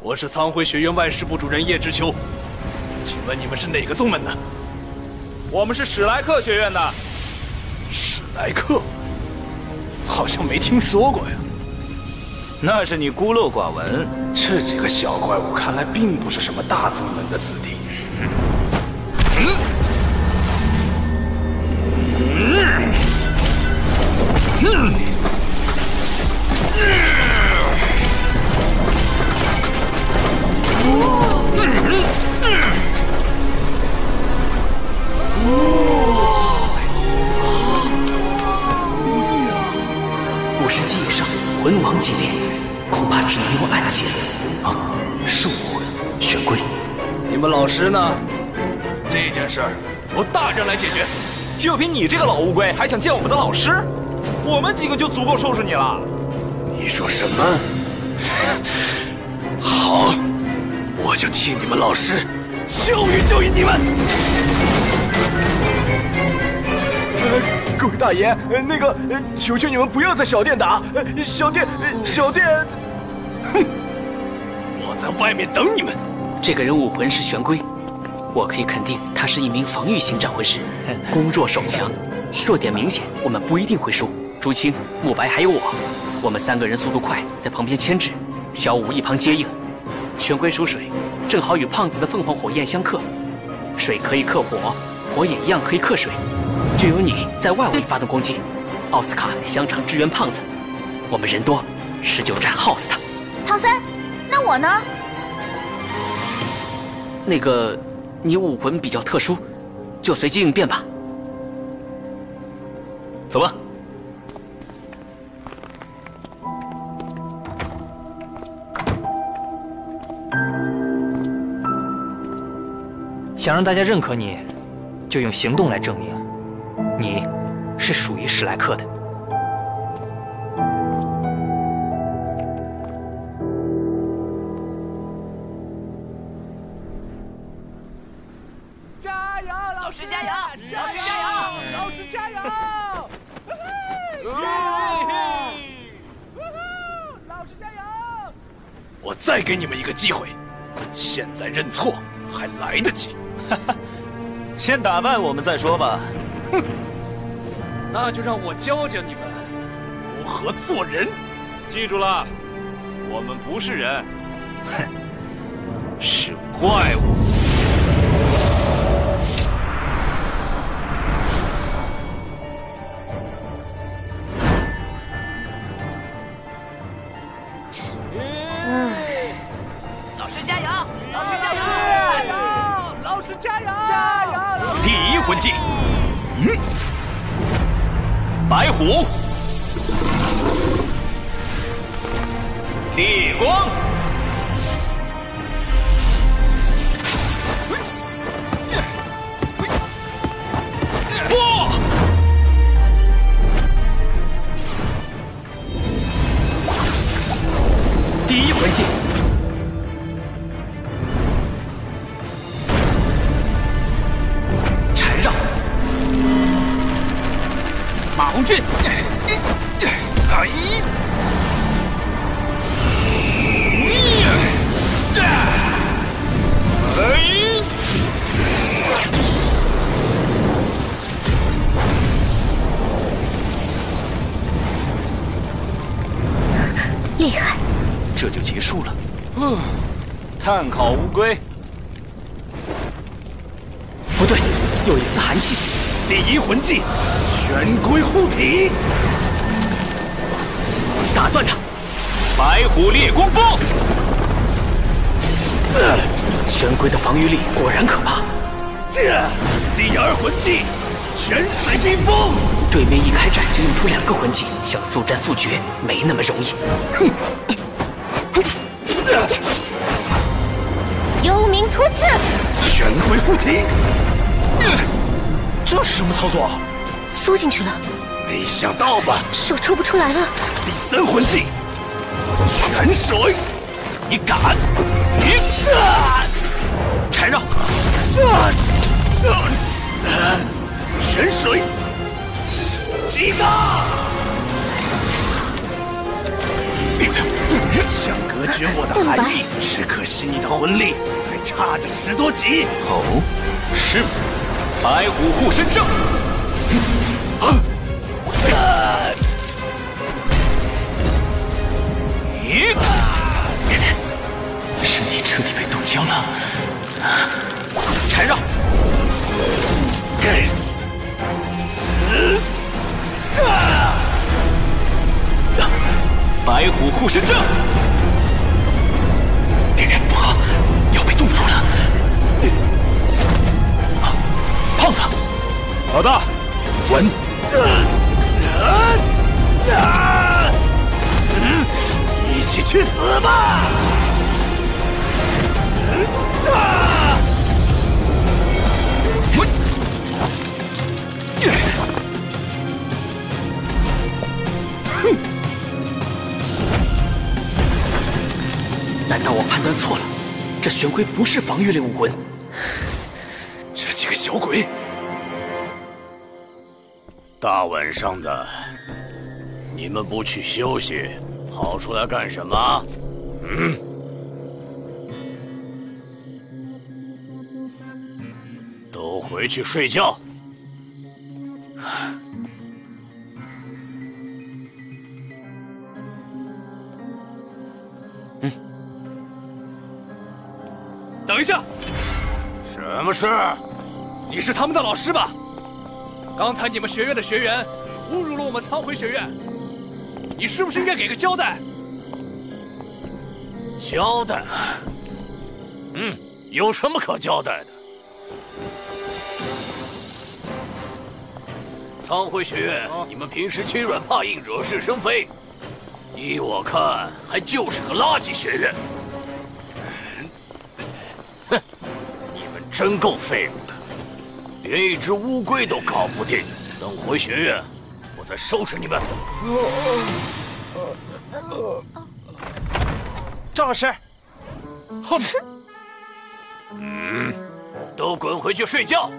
我是苍辉学院外事部主任叶知秋，请问你们是哪个宗门的？我们是史莱克学院的。史莱克？好像没听说过呀。那是你孤陋寡闻。这几个小怪物看来并不是什么大宗门的子弟。五魂王级别，恐怕只能用暗器了。啊，是武魂，玄龟。你们老师呢？这件事儿由大人来解决。就凭你这个老乌龟，还想见我们的老师？我们几个就足够收拾你了。你说什么？好，我就替你们老师教育教育你们。各位大爷，那个，求求你们不要在小店打，小店，小店，哼，我在外面等你们。这个人武魂是玄龟。我可以肯定，他是一名防御型战魂师，攻弱守强，弱点明显，我们不一定会输。朱青、慕白还有我，我们三个人速度快，在旁边牵制，小五一旁接应。玄龟属水，正好与胖子的凤凰火焰相克，水可以克火，火也一样可以克水。就由你在外围发动攻击，奥斯卡香肠支援胖子，我们人多，持久战耗死他。唐三，那我呢？那个。你武魂比较特殊，就随机应变吧。走吧。想让大家认可你，就用行动来证明，你是属于史莱克的。加油，老师加油！加油，老师加油！老师加油！我再给你们一个机会，现在认错还来得及。先打败我们再说吧。哼，那就让我教教你们如何做人。记住了，我们不是人，哼，是怪物。白虎，烈光，碳烤乌龟。不对，有一丝寒气。第一魂技。玄龟护体，打断它！白虎烈光波，玄龟的防御力果然可怕。第二魂技，泉水冰封。对面一开战就用出两个魂技，想速战速决没那么容易。哼！突刺，玄龟护体。这是什么操作？缩进去了，没想到吧？手抽不出来了。第三魂技，泉水，你敢？你敢？缠绕，泉水，击大！可惜你的魂力还差着十多级。哦，是吗？白虎护身阵。咦，身体彻底被冻僵了。缠绕，该死！白虎护身阵。胖子，老大，滚！一起去死吧！难道我判断错了？这玄龟不是防御类武魂？小鬼，大晚上的，你们不去休息，跑出来干什么？嗯？都回去睡觉。等一下，什么事？你是他们的老师吧？刚才你们学院的学员侮辱了我们苍回学院，你是不是应该给个交代？交代？嗯，有什么可交代的？苍辉学院，你们平时欺软怕硬，惹是生非，依我看，还就是个垃圾学院。哼，你们真够废物的，连一只乌龟都搞不定。等回学院，我再收拾你们。赵老师，后面。嗯，都滚回去睡觉。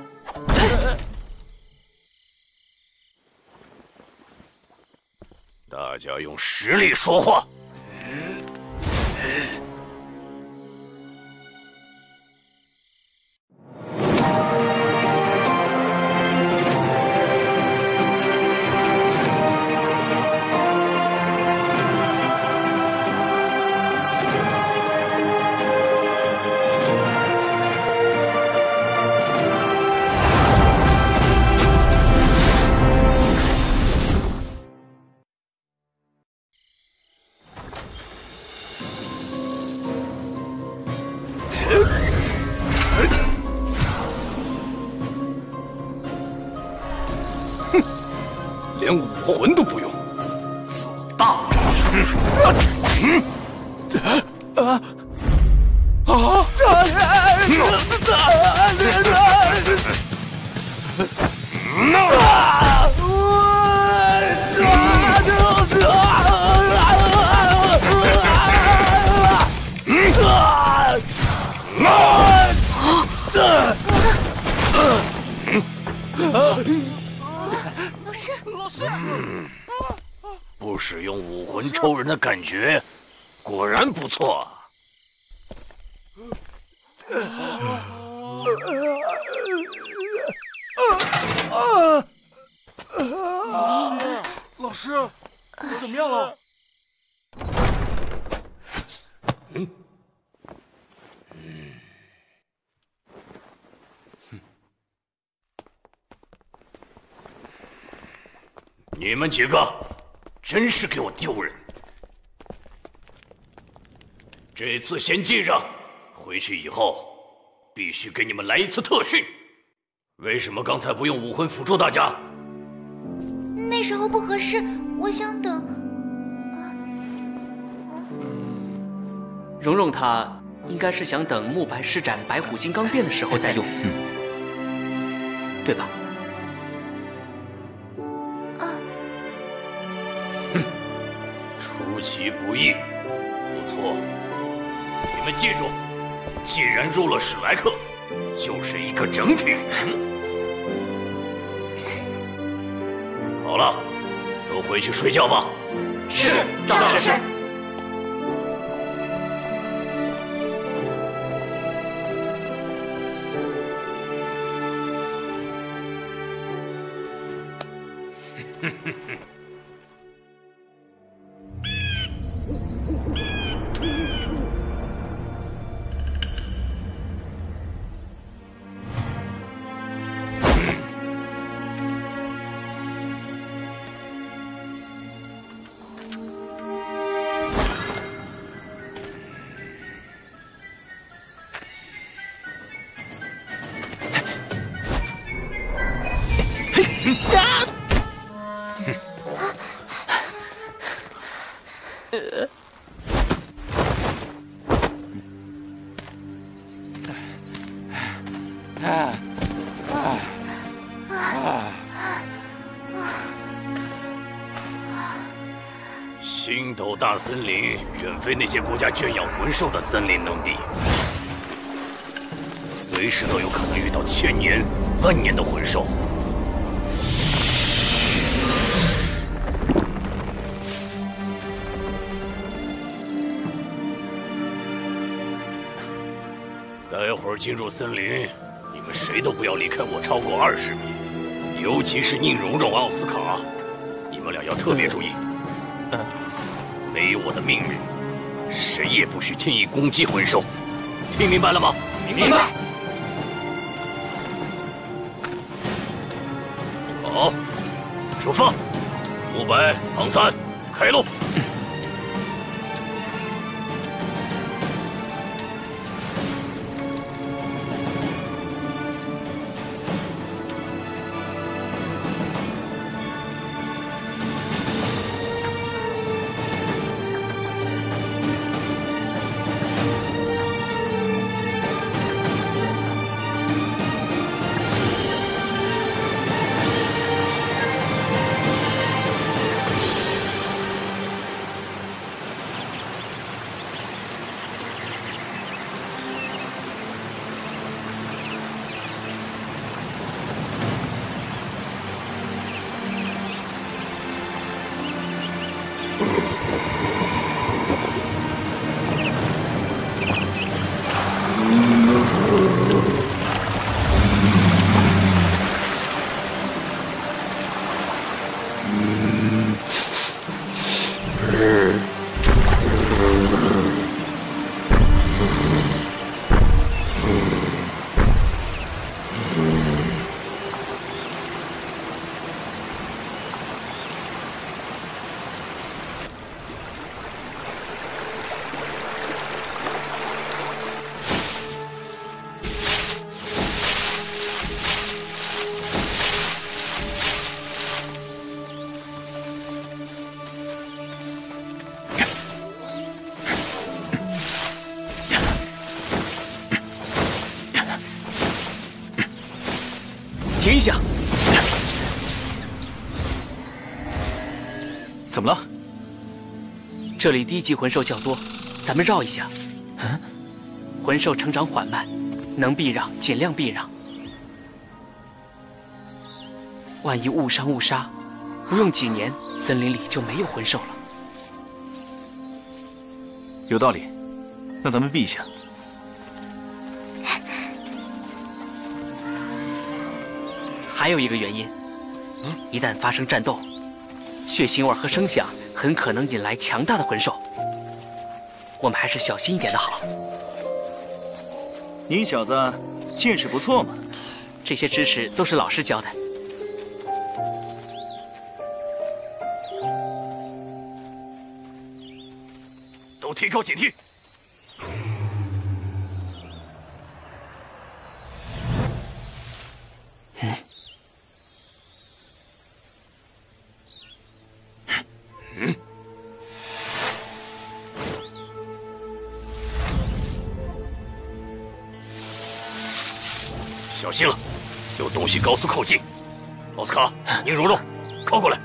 大家用实力说话。们几个，真是给我丢人！这次先记着，回去以后必须给你们来一次特训。为什么刚才不用武魂辅助大家？那时候不合适，我想等。蓉蓉她应该是想等慕白施展白虎金刚变的时候再用，对吧？不易不错你们记住既然入了史莱克就是一个整体。好了都回去睡觉吧。是大师。大森林远非那些国家圈养魂兽的森林能敌，随时都有可能遇到千年、万年的魂兽。待会儿进入森林，你们谁都不要离开我超过二十米，尤其是宁荣荣、奥斯卡，你们俩要特别注意。我的命运，谁也不许轻易攻击魂兽，听明白了吗？明白。这里低级魂兽较多，咱们绕一下。嗯，魂兽成长缓慢，能避让尽量避让。万一误伤误杀，不用几年，森林里就没有魂兽了。有道理，那咱们避一下。还有一个原因，嗯一旦发生战斗，血腥味和声响很可能引来强大的魂兽。我们还是小心一点的好。你小子见识不错嘛！这些知识都是老师教的。都提高警惕！高速靠近！奥斯卡，宁荣荣，靠过来！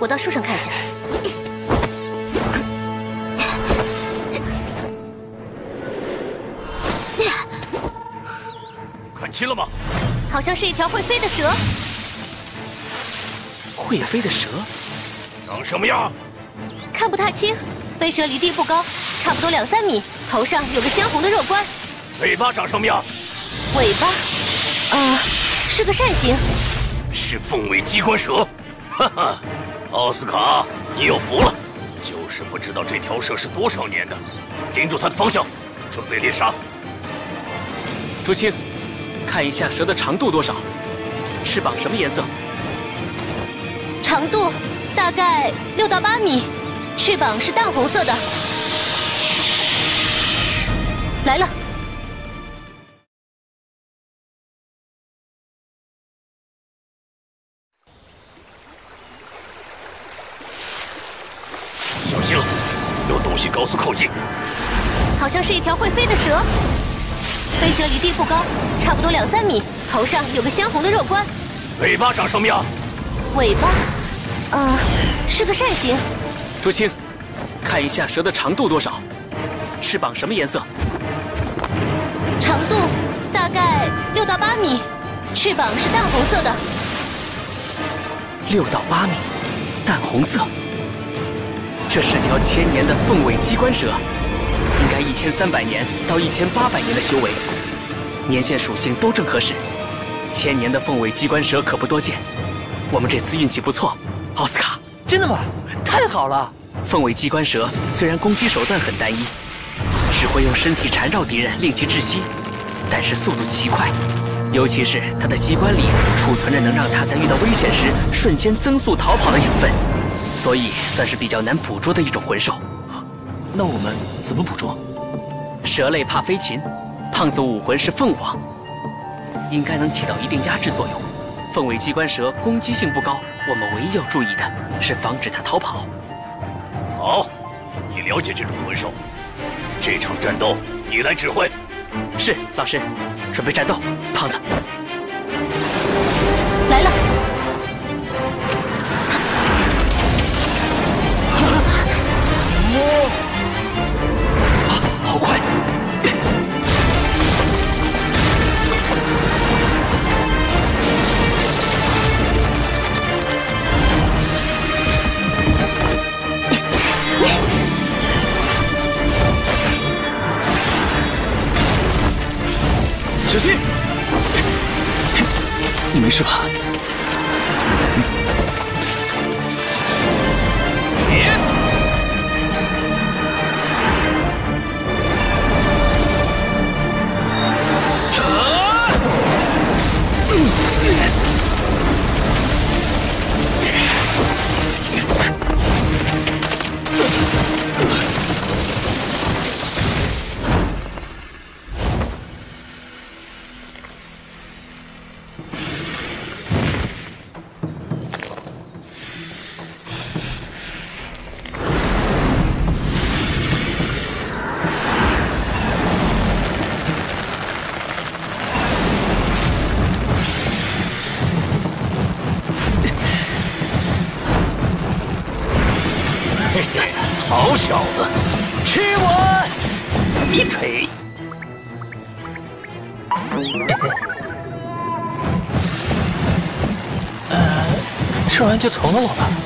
我到树上看一下。看清了吗？好像是一条会飞的蛇。会飞的蛇？长什么样？看不太清。飞蛇离地不高，差不多两三米，头上有个鲜红的肉冠。尾巴长什么样？尾巴，啊，是个扇形。是凤尾鸡冠蛇。哈哈，奥斯卡，你有福了。就是不知道这条蛇是多少年的。盯住它的方向，准备猎杀。朱青，看一下蛇的长度多少，翅膀什么颜色？长度大概六到八米，翅膀是淡红色的。来了。小心，有东西高速靠近。好像是一条会飞的蛇。飞蛇离地不高，差不多两三米，头上有个鲜红的肉冠。尾巴长什么样？尾巴，呃，是个扇形。朱青，看一下蛇的长度多少，翅膀什么颜色？长度大概六到八米，翅膀是淡红色的。六到八米，淡红色。这是条千年的凤尾机关蛇，应该一千三百年到一千八百年的修为，年限属性都正合适。千年的凤尾机关蛇可不多见，我们这次运气不错。奥斯卡，真的吗？太好了！凤尾机关蛇虽然攻击手段很单一，只会用身体缠绕敌人令其窒息，但是速度奇快，尤其是它的机关里储存着能让它在遇到危险时瞬间增速逃跑的养分。所以算是比较难捕捉的一种魂兽。那我们怎么捕捉？蛇类怕飞禽，胖子武魂是凤凰，应该能起到一定压制作用。凤尾机关蛇攻击性不高，我们唯一要注意的是防止它逃跑。好，你了解这种魂兽，这场战斗你来指挥。是，老师，准备战斗。胖子，来了。啊，小心！你没事吧？就从了我吧，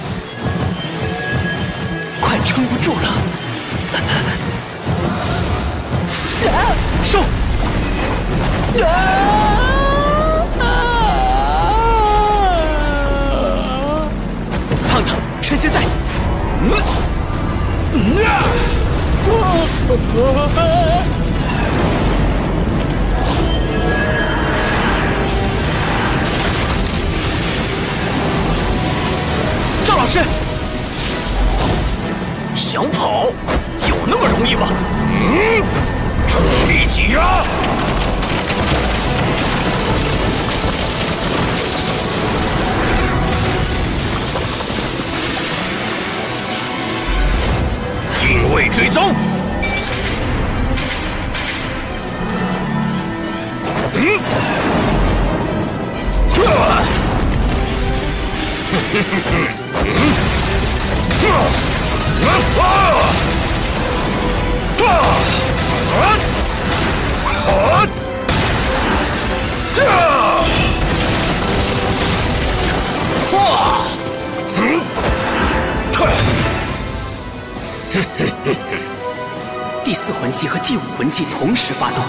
第四魂技和第五魂技同时发动，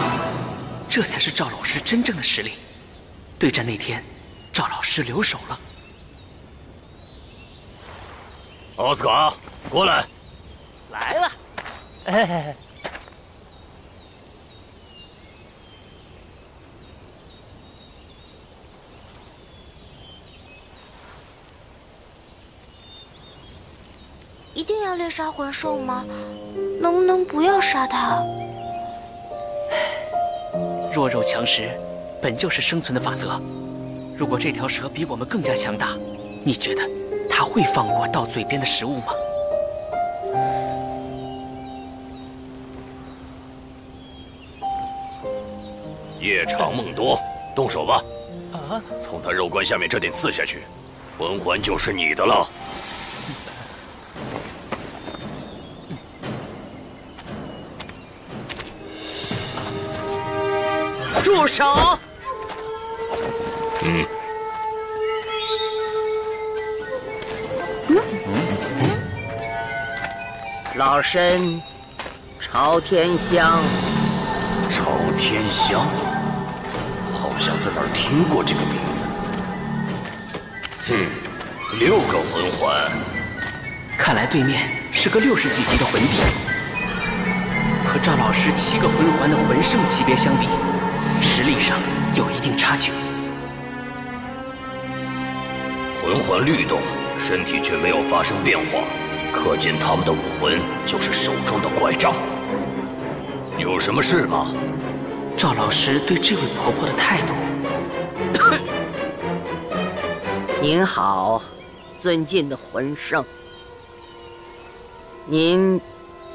这才是赵老师真正的实力。对战那天，赵老师留手了。奥斯卡，过来。来了。一定要猎杀魂兽吗？能不能不要杀它？弱肉强食，本就是生存的法则。如果这条蛇比我们更加强大，你觉得它会放过到嘴边的食物吗？夜长梦多，动手吧！啊！从他肉冠下面这点刺下去，魂环就是你的了。住手！嗯。老身朝天香。朝天香，好像在哪儿听过这个名字。哼，六个魂环，看来对面是个六十几级的魂帝。和赵老师七个魂环的魂圣级别相比，实力上有一定差距。魂环律动，身体却没有发生变化，可见他们的武魂就是手中的拐杖。有什么事吗？赵老师对这位婆婆的态度。您好，尊敬的魂圣，您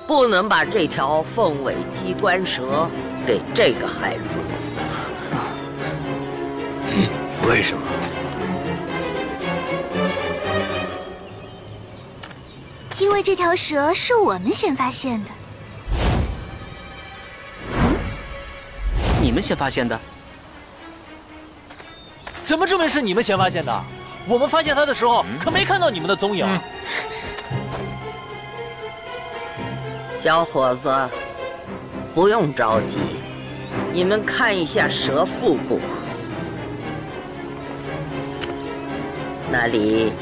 不能把这条凤尾鸡冠蛇给这个孩子。嗯，为什么？因为这条蛇是我们先发现的。你们先发现的？怎么证明是你们先发现的？我们发现它的时候可没看到你们的踪影。小伙子，不用着急，你们看一下蛇腹部，那里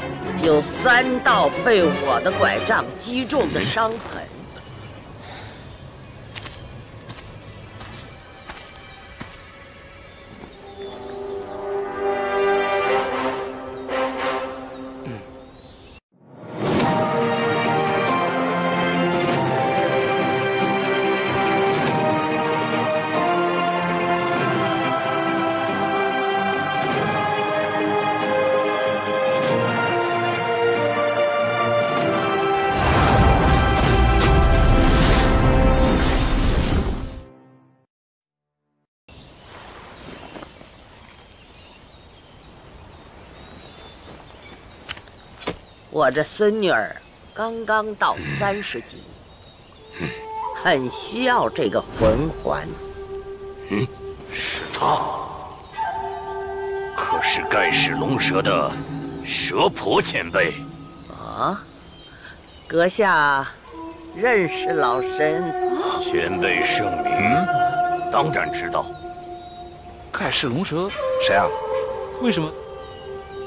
有三道被我的拐杖击中的伤痕。我这孙女儿刚刚到三十级，很需要这个魂环。嗯，是他。可是盖世龙蛇的蛇婆前辈。啊，阁下认识老身？前辈圣名，当然知道。盖世龙蛇谁啊？为什么？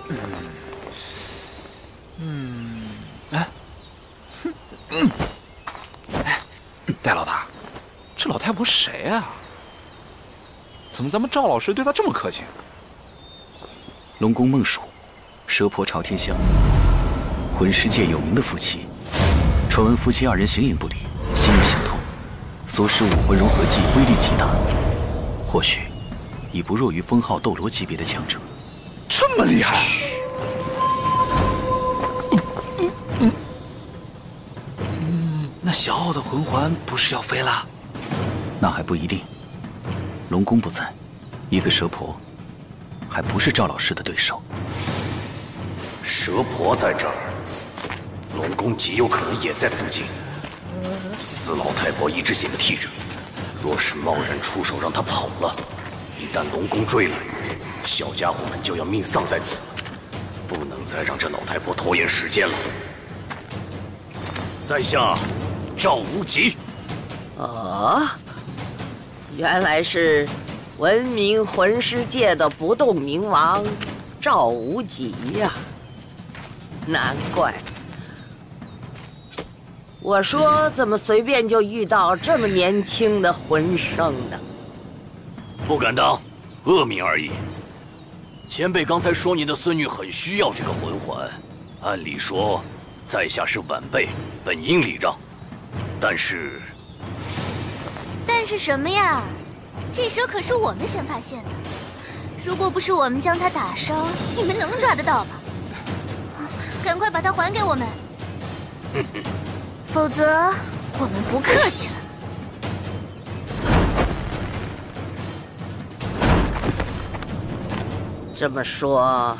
嗯，哎，戴老大，这老太婆谁啊？怎么咱们赵老师对她这么客气？龙宫梦蜀，蛇婆朝天香，魂师界有名的夫妻。传闻夫妻二人形影不离，心意相通，所使武魂融合技威力极大，或许已不弱于封号斗罗级别的强者。这么厉害！那小奥的魂环不是要飞了？那还不一定。龙宫不在，一个蛇婆，还不是赵老师的对手。蛇婆在这儿，龙宫极有可能也在附近。死老太婆一直警惕着，若是贸然出手让她跑了，一旦龙宫追来，小家伙们就要命丧在此。不能再让这老太婆拖延时间了。在下。赵无极，哦，原来是闻名魂师界的不动明王赵无极呀！难怪，我说怎么随便就遇到这么年轻的魂圣呢？不敢当，恶名而已。前辈刚才说您的孙女很需要这个魂环，按理说，在下是晚辈，本应礼让。但是，但是什么呀？这蛇可是我们先发现的，如果不是我们将它打伤，你们能抓得到吗？赶快把它还给我们，否则我们不客气了。这么说，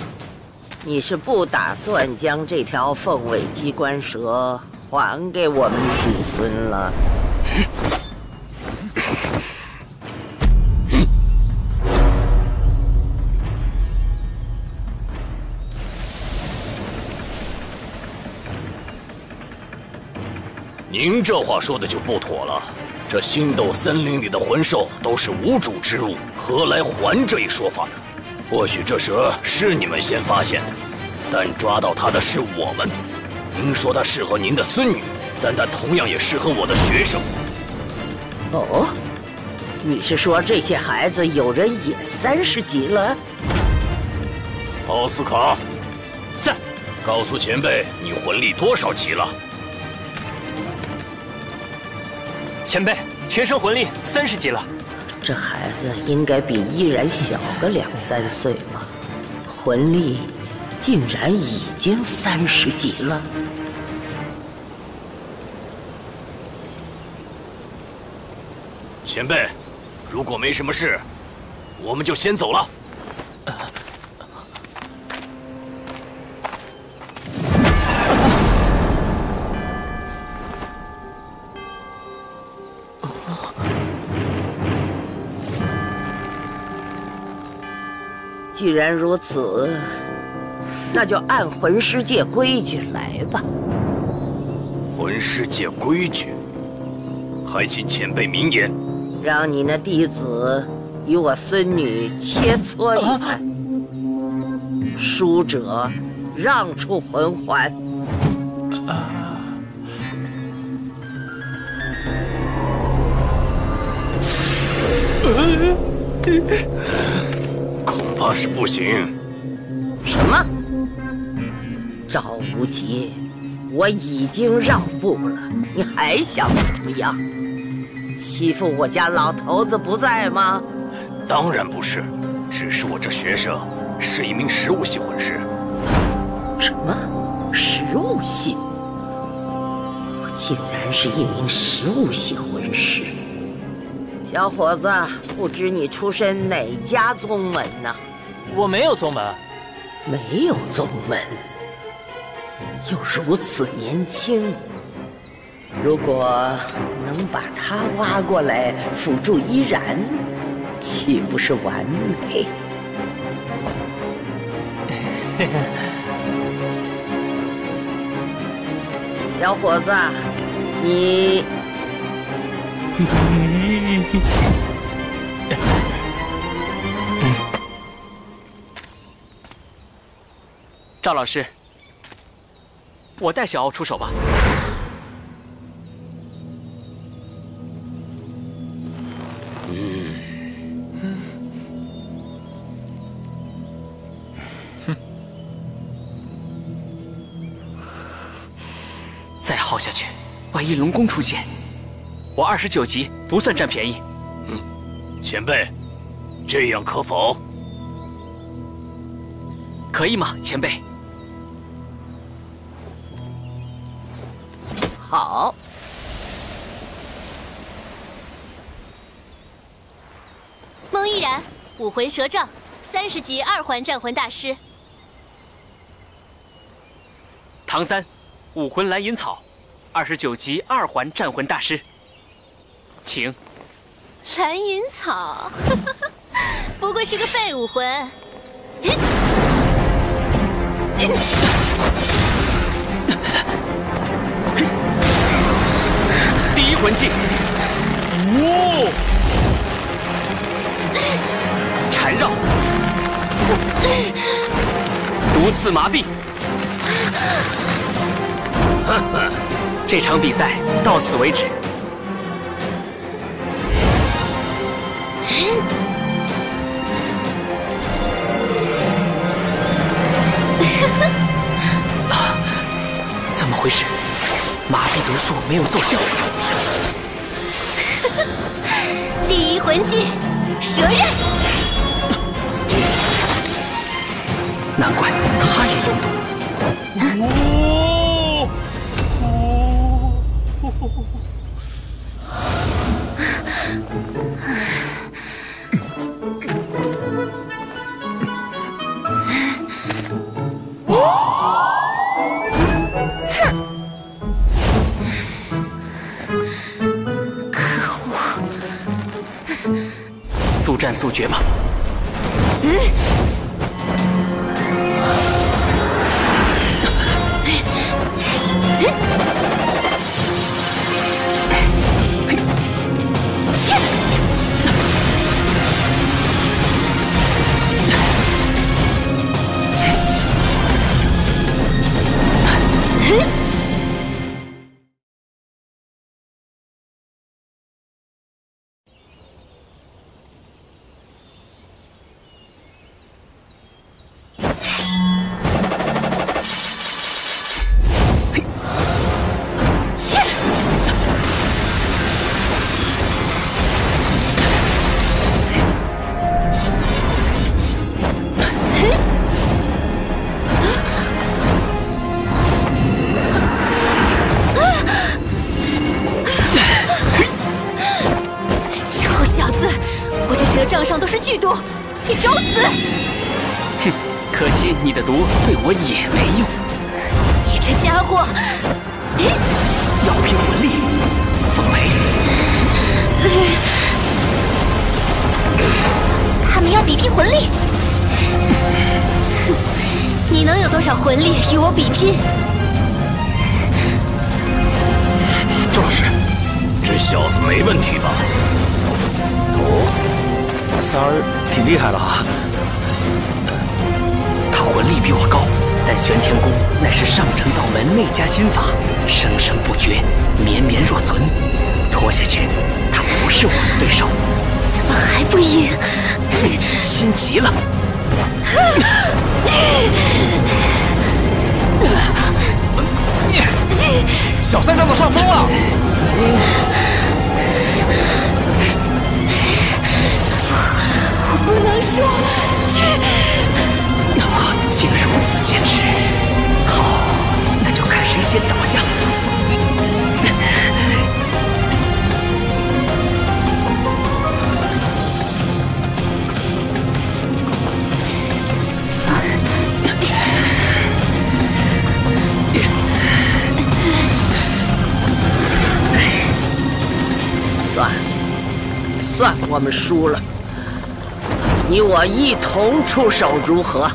你是不打算将这条凤尾机关蛇还给我们子孙了？您这话说的就不妥了。这星斗森林里的魂兽都是无主之物，何来还这一说法呢？或许这蛇是你们先发现的，但抓到它的是我们。您说它适合您的孙女，但它同样也适合我的学生。哦，你是说这些孩子有人也三十级了？奥斯卡，在，告诉前辈你魂力多少级了？前辈，学生魂力三十级了。这孩子应该比依然小个两三岁吧，魂力竟然已经三十级了。前辈，如果没什么事，我们就先走了。既然如此，那就按魂师界规矩来吧。魂师界规矩，还请前辈明言。让你那弟子与我孙女切磋一番，输者让出魂环。恐怕是不行。什么？赵无极，我已经让步了，你还想怎么样？欺负我家老头子不在吗？当然不是，只是我这学生是一名食物系魂师。什么？食物系？我竟然是一名食物系魂师！小伙子，不知你出身哪家宗门呢？我没有宗门。没有宗门，又如此年轻。如果能把他挖过来辅助依然，岂不是完美？小伙子，你赵老师，我带小奥出手吧。再耗下去，万一龙宫出现，我二十九级不算占便宜。嗯，前辈，这样可否？可以吗，前辈？好。孟依然，武魂蛇杖，三十级二环战魂大师。唐三，武魂蓝银草，二十九级二环战魂大师，请。蓝银草，不过是个废武魂。第一魂技，哦，缠绕！毒刺麻痹。这场比赛到此为止。怎么回事？麻痹毒素没有奏效。第一魂技，蛇刃。难怪他也有毒。速战速决吧！嗯出手，如何？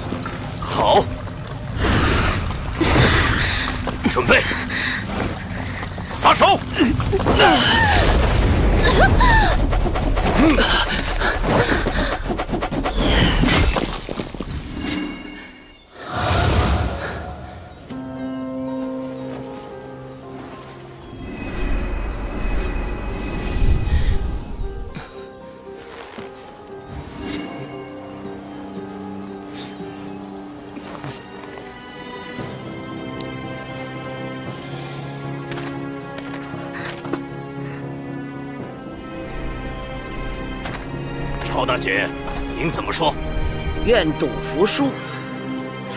服输，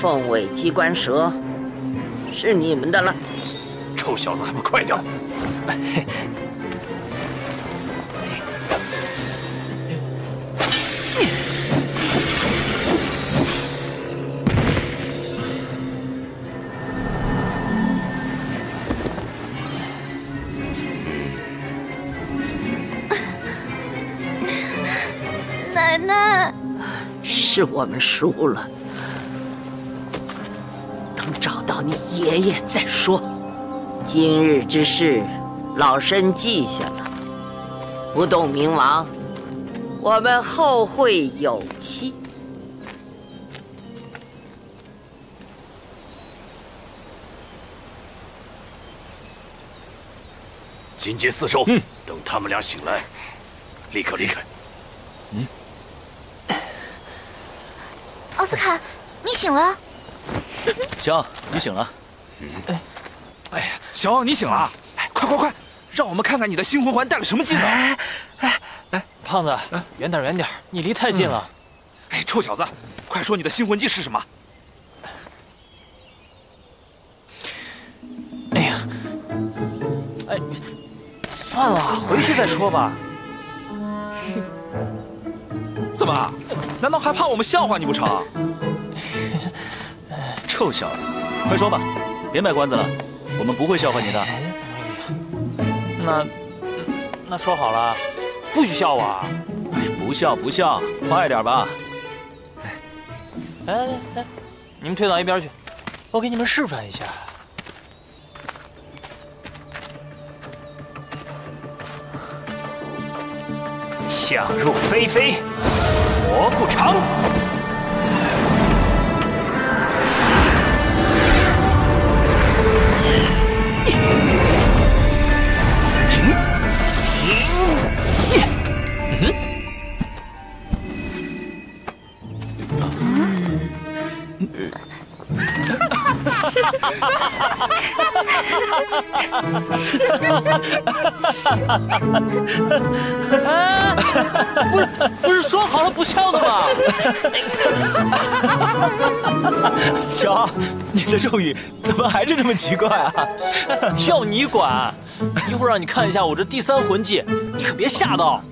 凤尾机关蛇是你们的了。臭小子，还不快点！是我们输了。等找到你爷爷再说。今日之事老身记下了。不动明王我们后会有期。金街四周等他们俩醒来立刻离开。嗯。奥斯卡，你醒了。小奥，你醒了。嗯。哎，哎呀，小奥，你醒了！哎，快快快，让我们看看你的新魂环带了什么技能。哎，哎，哎，胖子，远点远点，你离太近了。哎，臭小子，快说你的新魂技是什么？哎呀，哎，算了，回去再说吧。怎么？难道还怕我们笑话你不成？臭小子，快说吧，别卖关子了，我们不会笑话你的。那，那说好了，不许笑我。哎，不笑不笑，快点吧。哎哎，你们退到一边去，我给你们示范一下。想入非非，蘑菇肠。啊！不是不是说好了不笑的吗？小奥，你的咒语怎么还是这么奇怪啊？叫你管！一会儿让你看一下我这第三魂技，你可别吓到。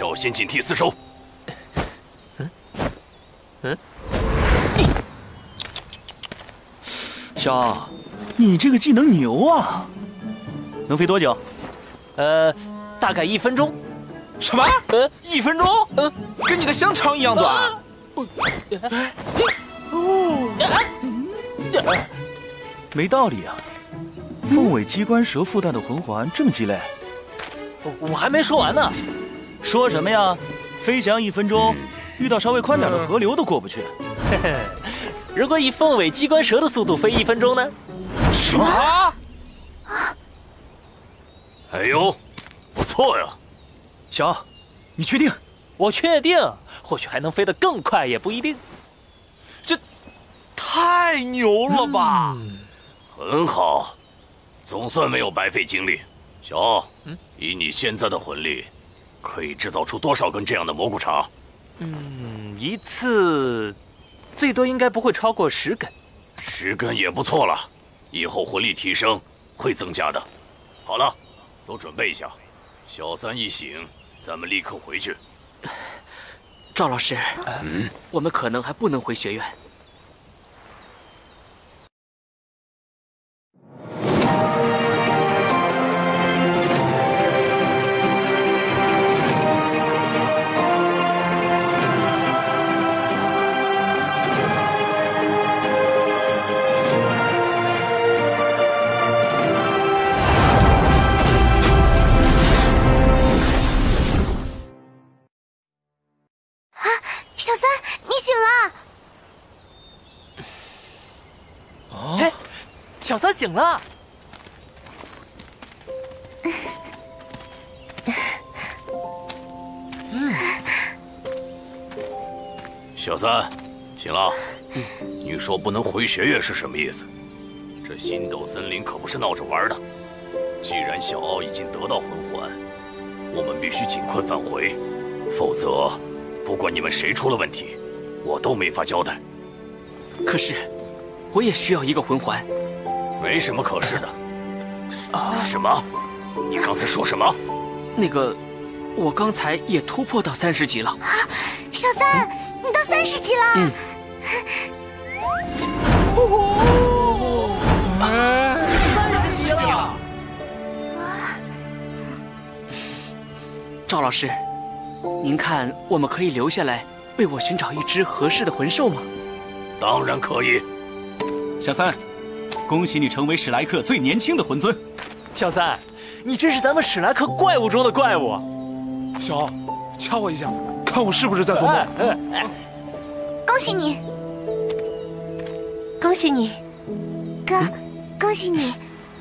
小心警惕四周。嗯嗯，小奥，你这个技能牛啊！能飞多久？呃，大概一分钟。什么？呃，一分钟？嗯，跟你的香肠一样短。哦，没道理啊！凤尾机关蛇附带的魂环这么鸡肋？我我还没说完呢。说什么呀？飞翔一分钟，遇到稍微宽点的河流都过不去。如果以凤尾机关蛇的速度飞一分钟呢？什么？啊！哎呦，不错呀！小奥，你确定？我确定，或许还能飞得更快，也不一定。这太牛了吧！很好，总算没有白费精力。小奥，以你现在的魂力。可以制造出多少根这样的蘑菇肠？嗯，一次最多应该不会超过十根。十根也不错了，以后魂力提升会增加的。好了，都准备一下，小三一醒，咱们立刻回去。赵老师，嗯，我们可能还不能回学院。啊小三醒了。小三，醒了，你说不能回学院是什么意思？这星斗森林可不是闹着玩的。既然小奥已经得到魂环，我们必须尽快返回，否则，不管你们谁出了问题，我都没法交代。可是，我也需要一个魂环。没什么可是的。啊？什么？你刚才说什么？那个，我刚才也突破到三十级了。啊，小三，你到三十级了。嗯。哦，三十级了。赵老师，您看我们可以留下来为我寻找一只合适的魂兽吗？当然可以。小三，恭喜你成为史莱克最年轻的魂尊。小三，你真是咱们史莱克怪物中的怪物。小奥，掐我一下，看我是不是在做梦。哎哎恭喜你，恭喜你，哥，恭喜你。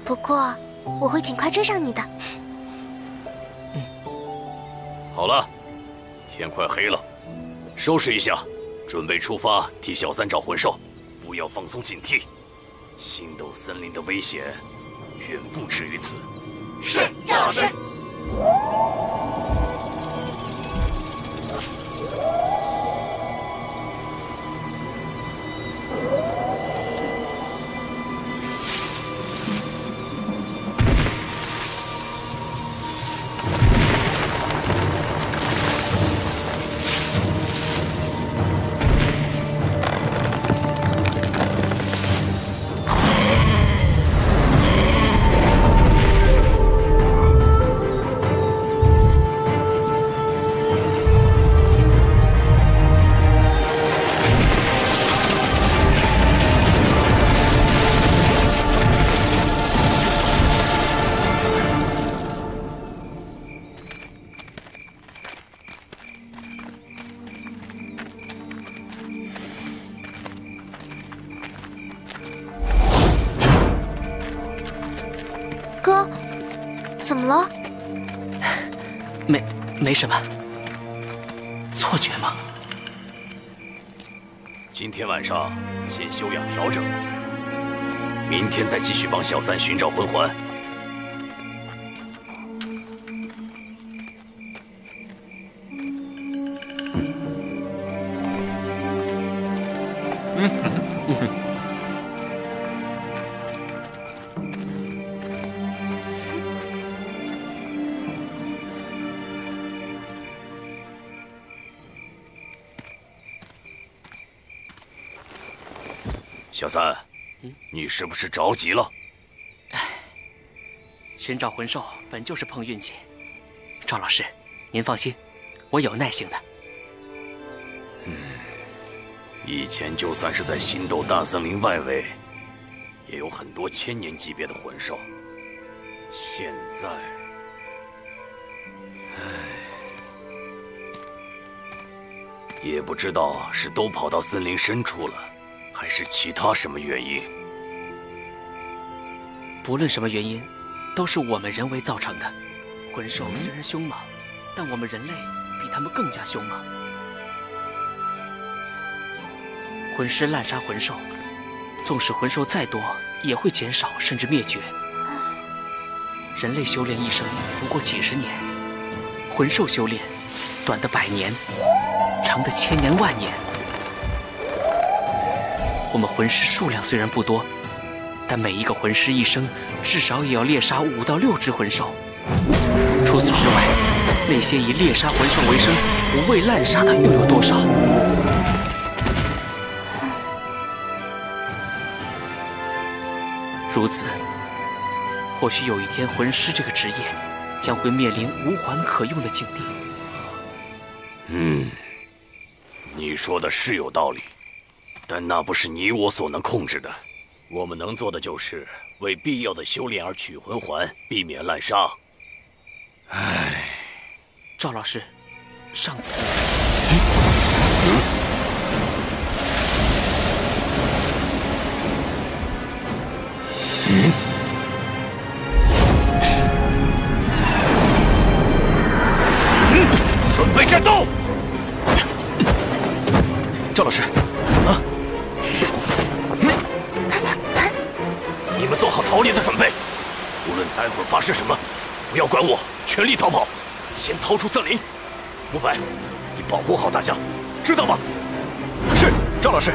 不过我会尽快追上你的。嗯好了，天快黑了，收拾一下，准备出发替小三找魂兽，不要放松警惕。星斗森林的危险远不止于此。是，赵老师。继续帮小三寻找魂环。小三，你是不是着急了？唉，寻找魂兽本就是碰运气。赵老师，您放心，我有耐性的。嗯，以前就算是在星斗大森林外围，也有很多千年级别的魂兽。现在，唉，也不知道是都跑到森林深处了。还是其他什么原因？不论什么原因，都是我们人为造成的。魂兽虽然凶猛，但我们人类比他们更加凶猛。魂师滥杀魂兽，纵使魂兽再多，也会减少甚至灭绝。人类修炼一生不过几十年，魂兽修炼短的百年，长的千年万年。我们魂师数量虽然不多，但每一个魂师一生至少也要猎杀五到六只魂兽。除此之外，那些以猎杀魂兽为生、不畏滥杀的又有多少？如此，或许有一天，魂师这个职业将会面临无环可用的境地。嗯，你说的是有道理。但那不是你我所能控制的，我们能做的就是为必要的修炼而取魂环，避免滥杀。唉，赵老师，上次，嗯，准备战斗。赵老师，逃离？的准备。无论待会儿发生什么，不要管我，全力逃跑，先逃出森林。慕白，你保护好大家，知道吗？是，赵老师。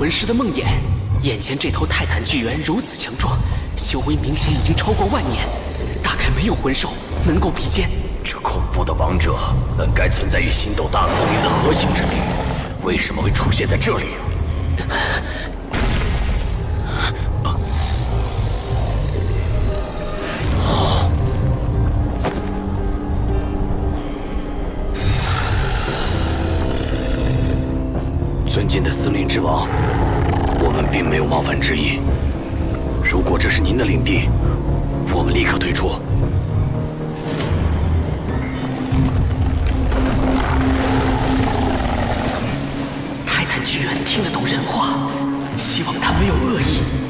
魂师的梦魇。眼前这头泰坦巨猿如此强壮，修为明显已经超过万年，大概没有魂兽能够比肩。这恐怖的王者本该存在于星斗大森林的核心之地，为什么会出现在这里？尊敬的森林之王，我们并没有冒犯之意。如果这是您的领地，我们立刻退出。泰坦居然听得懂人话，希望他没有恶意。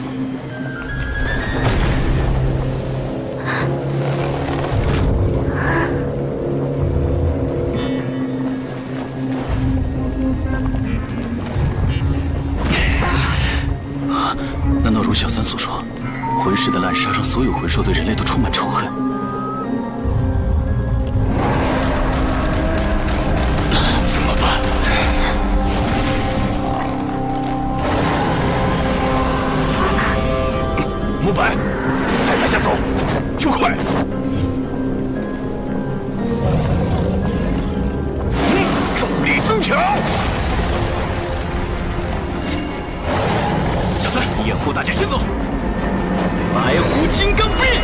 所有魂兽对人类都充满仇恨？怎么办？慕白，带大家走就快！嗯重力增强！小三，掩护大家先走。白虎金刚变！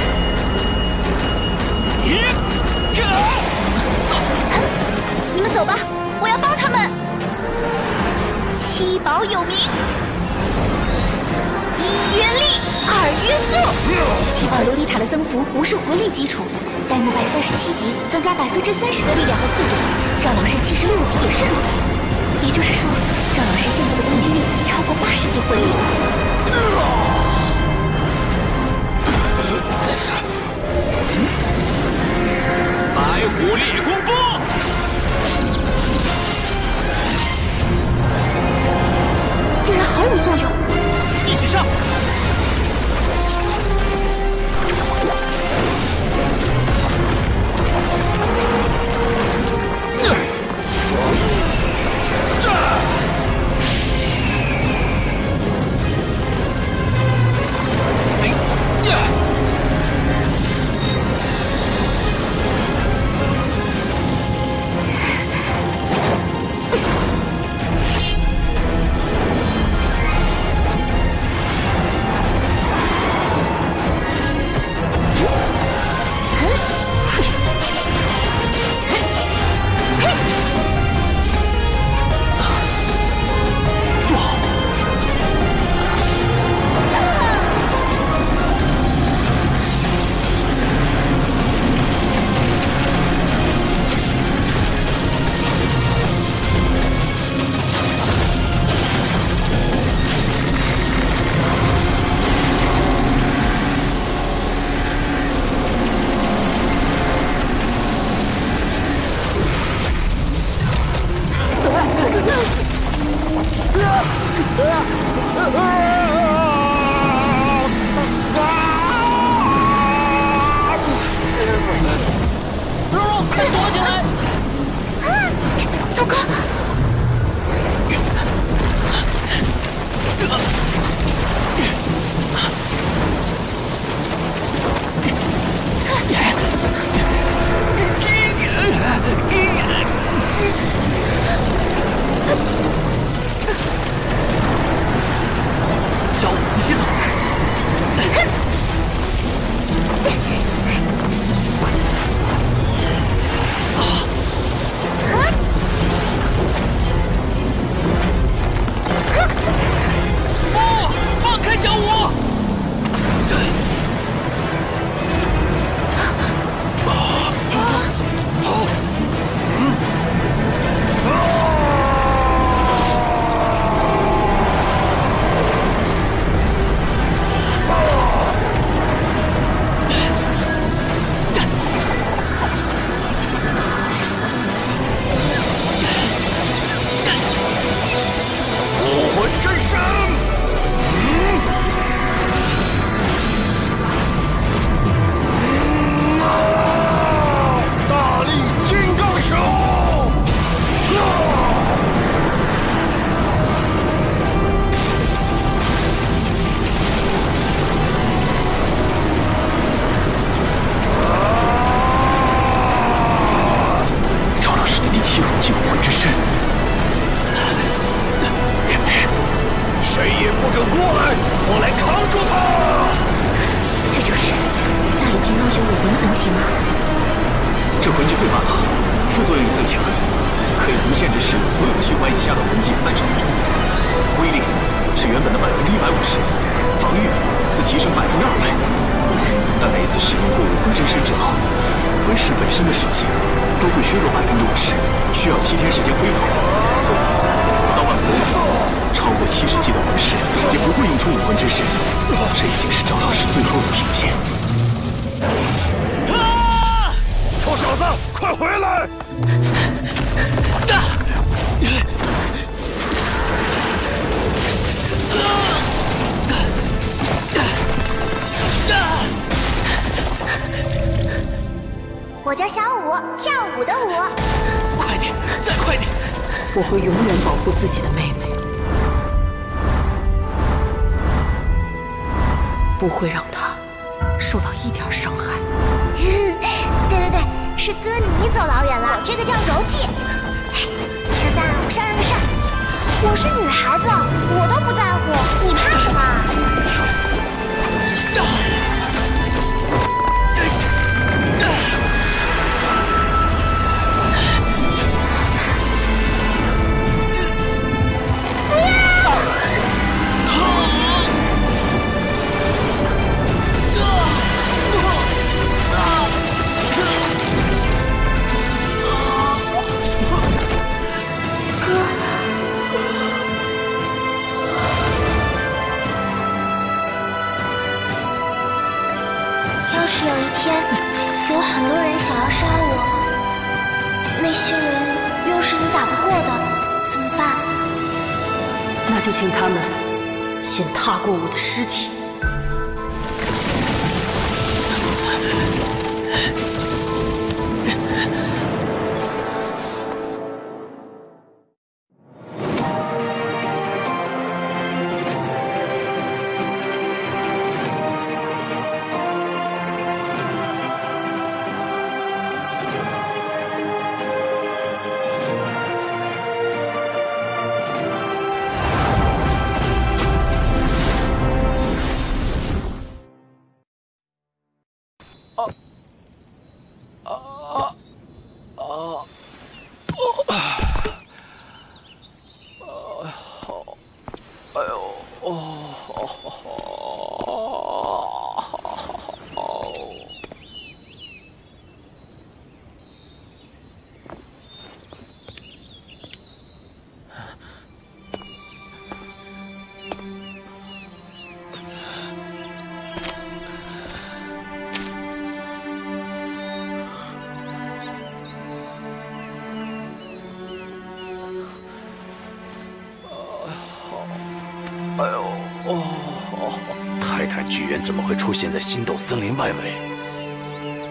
你们走吧，我要帮他们。七宝有名，一约力，二约速。七宝琉璃塔的增幅不是魂力基础，戴沐白三十七级增加百分之三十的力量和速度，赵老师七十六级也是如此。也就是说，赵老师现在的攻击力超过八十级魂力。白虎烈光波，竟然毫无作用！一起上！不怎么会出现在星斗森林外围？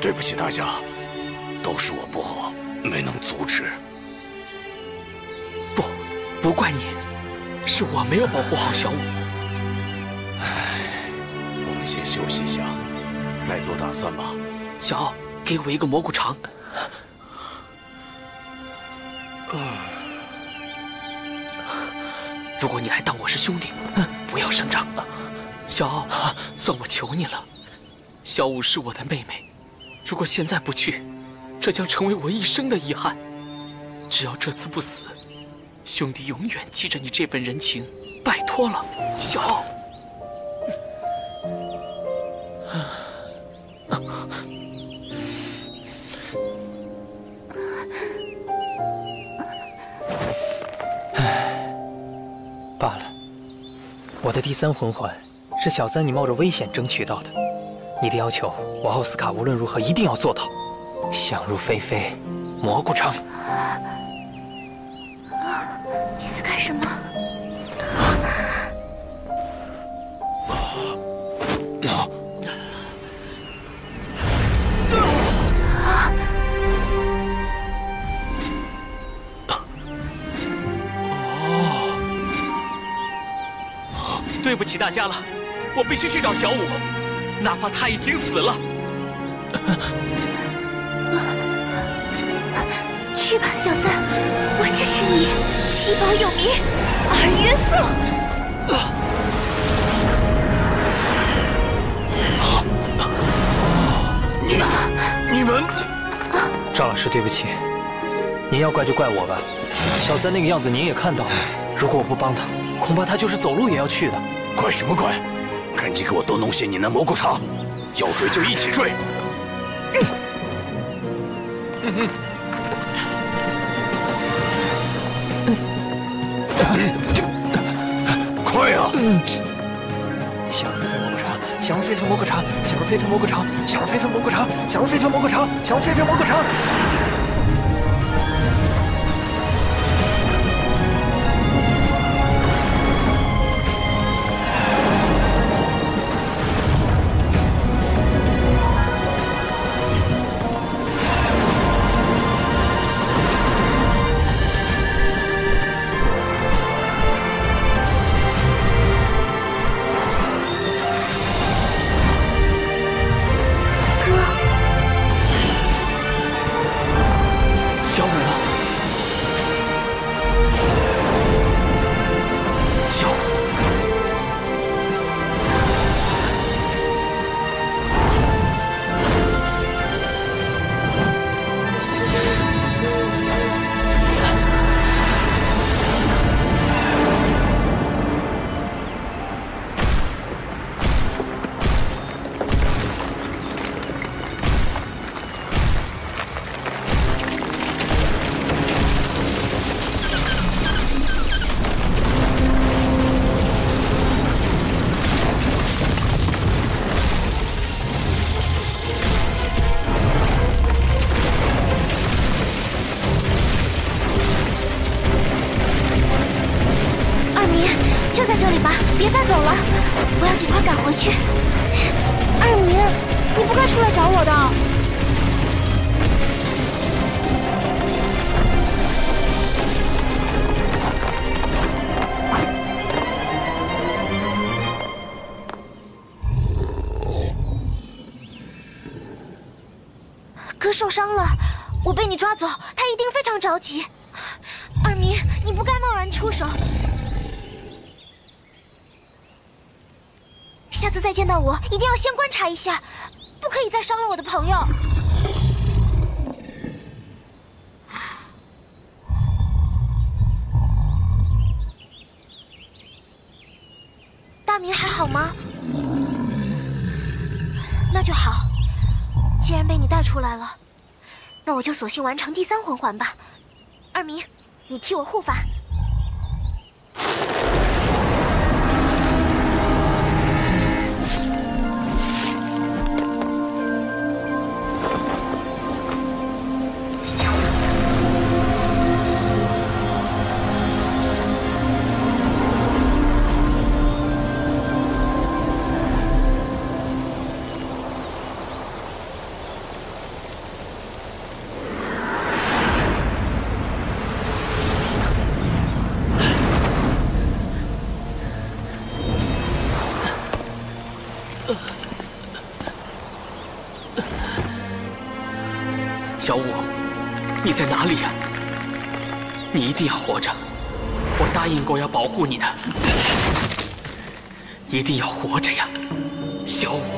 对不起大家，都是我不好，没能阻止。不，不怪你，是我没有保护好小五。我们先休息一下，再做打算吧。小奥，给我一个蘑菇小五是我的妹妹，如果现在不去，这将成为我一生的遗憾。只要这次不死，兄弟永远记着你这份人情。拜托了，小奥。罢了，我的第三魂环是小三你冒着危险争取到的，你的要求我奥斯卡无论如何一定要做到。想入非非，蘑菇城。你在干什么？对不起大家了，我必须去找小五，哪怕他已经死了。去吧，小三，我支持你，七宝有名，二约束。你、你们，赵老师，对不起，您要怪就怪我吧。小三那个样子您也看到了，如果我不帮他，恐怕他就是走路也要去的。怪什么怪？赶紧给我多弄些你那蘑菇肠，要追就一起追。快呀！想入非非蘑菇肠，想入非非蘑菇肠，想入非非蘑菇肠，想入非非蘑菇肠，想入非非蘑菇肠，想入非非蘑菇肠。一下，不可以再伤了我的朋友。大明还好吗？那就好。既然被你带出来了，那我就索性完成第三魂环吧。二明，你替我护法。在哪里呀？你一定要活着，我答应过要保护你的，一定要活着呀，小五。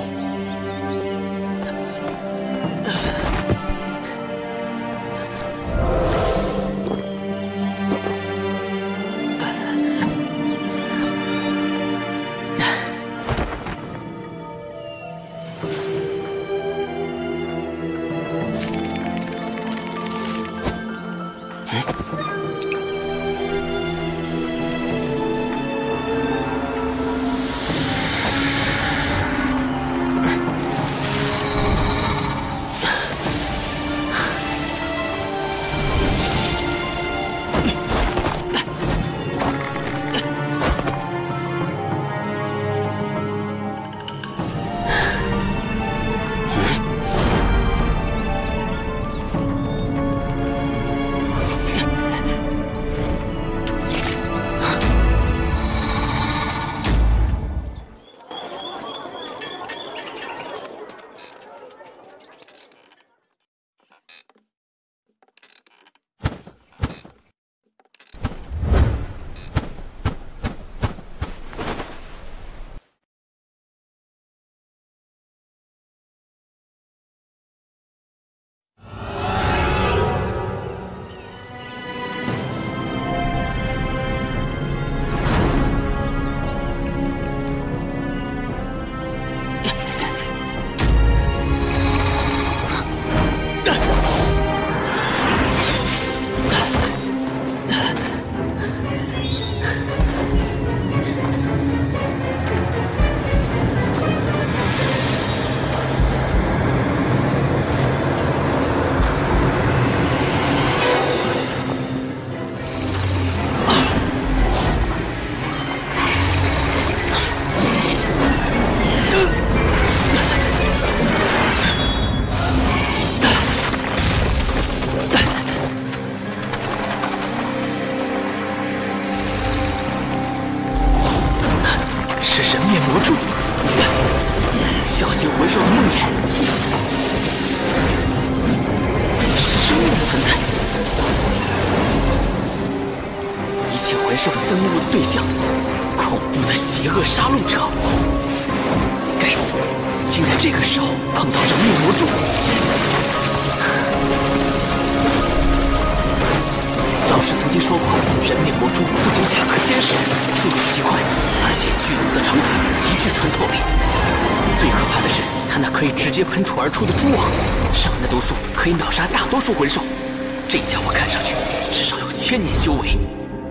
速度奇快，而且巨毒的长腿极具穿透力。最可怕的是，它那可以直接喷吐而出的蛛网，上面的毒素可以秒杀大多数魂兽。这家伙看上去至少有千年修为。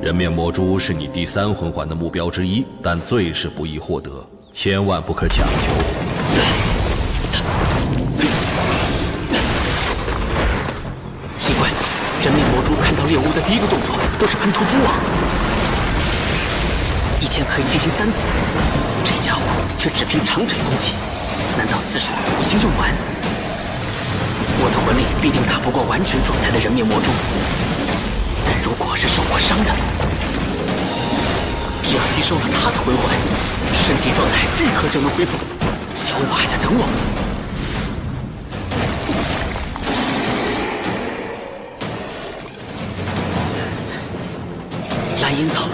人面魔蛛是你第三魂环的目标之一，但最是不易获得，千万不可强求。奇怪，人面魔蛛看到猎物的第一个动作都是喷吐蛛网，一天可以进行三次。这家伙却只凭长腿攻击，难道次数已经用完？我的魂力必定打不过完全状态的人面魔蛛，但如果是受过伤的，只要吸收了他的魂环，身体状态立刻就能恢复。小五还在等我。蓝银草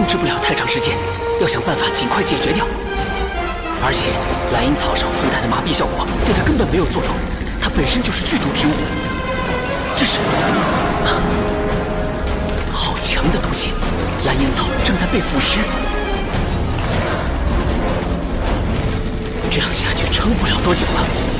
控制不了太长时间，要想办法尽快解决掉。而且蓝银草上附带的麻痹效果对他根本没有作用，它本身就是剧毒植物。这是好强的毒性，蓝银草正在被腐蚀，这样下去撑不了多久了。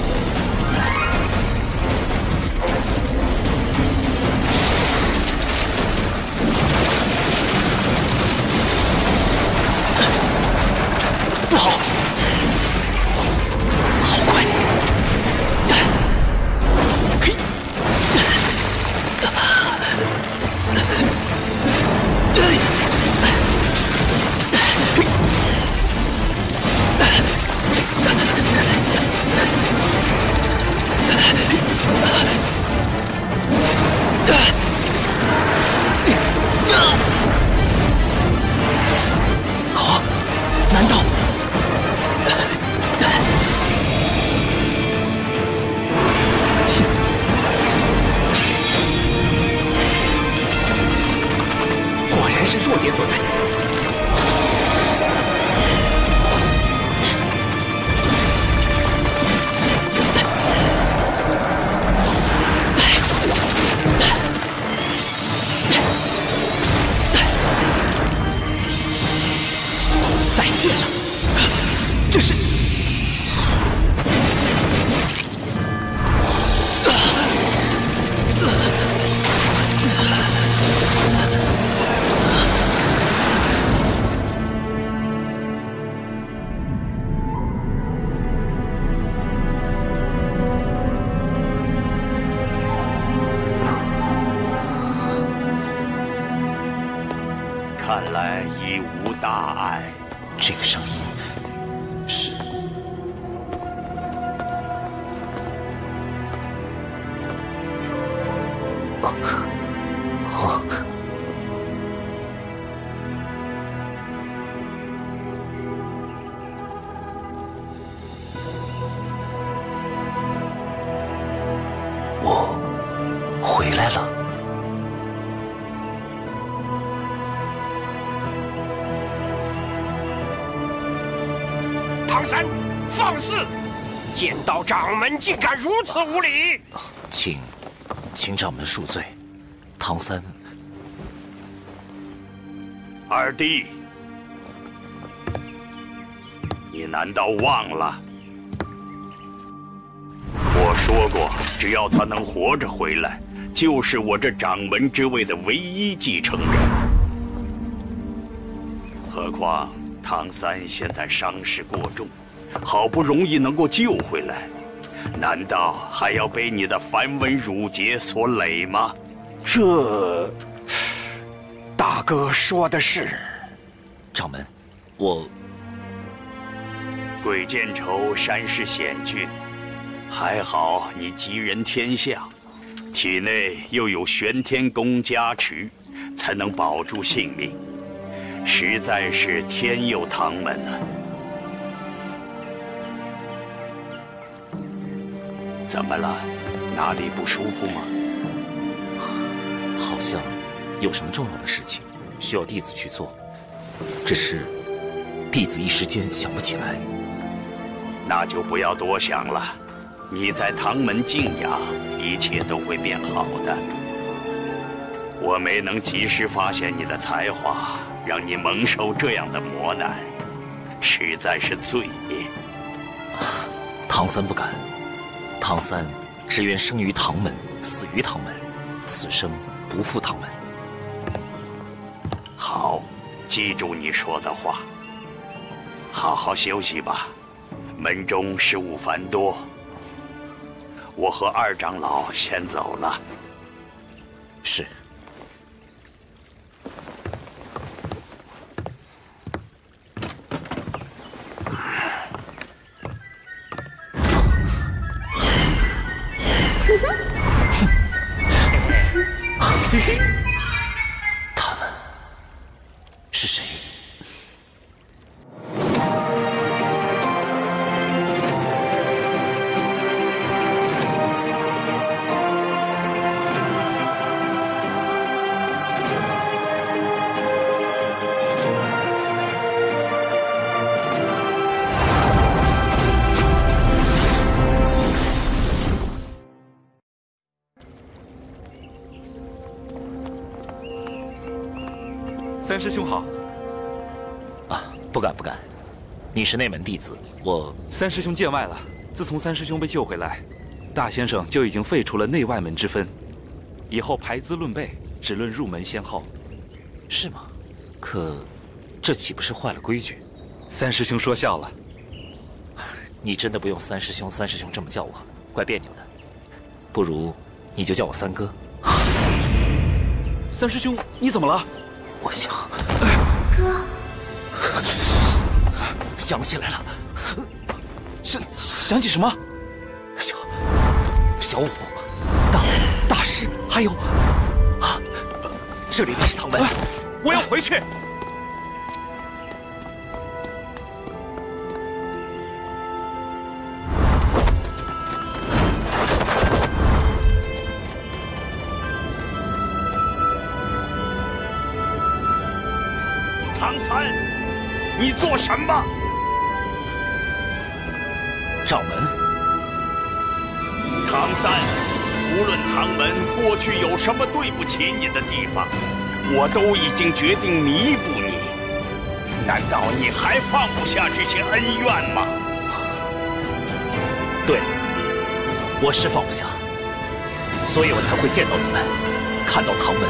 竟敢如此无礼！请，请掌门恕罪。唐三，二弟，你难道忘了？我说过，只要他能活着回来，就是我这掌门之位的唯一继承人。何况唐三现在伤势过重，好不容易能够救回来，难道还要被你的繁文缛节所累吗？这，大哥说的是。掌门，我鬼见愁山势险峻，还好你吉人天相，体内又有玄天功加持，才能保住性命，实在是天佑唐门啊！怎么了？哪里不舒服吗？好像有什么重要的事情需要弟子去做，只是弟子一时间想不起来。那就不要多想了，你在唐门静养，一切都会变好的。我没能及时发现你的才华，让你蒙受这样的磨难，实在是罪孽。唐三不敢，唐三只愿生于唐门，死于唐门，此生不负唐门。好，记住你说的话。好好休息吧，门中事务繁多，我和二长老先走了。是。你是内门弟子，我三师兄见外了。自从三师兄被救回来，大先生就已经废除了内外门之分，以后排资论辈，只论入门先后。是吗？可这岂不是坏了规矩？三师兄说笑了。你真的不用三师兄、三师兄这么叫我，怪别扭的。不如你就叫我三哥。三师兄，你怎么了？我想，哥，想起来了，想想起什么？小小五、大大师，还有啊，这里是唐门，我要回去。唐三，你做什么？掌门，唐三，无论唐门过去有什么对不起你的地方，我都已经决定弥补你。难道你还放不下这些恩怨吗？对，我是放不下，所以我才会见到你们，看到唐门，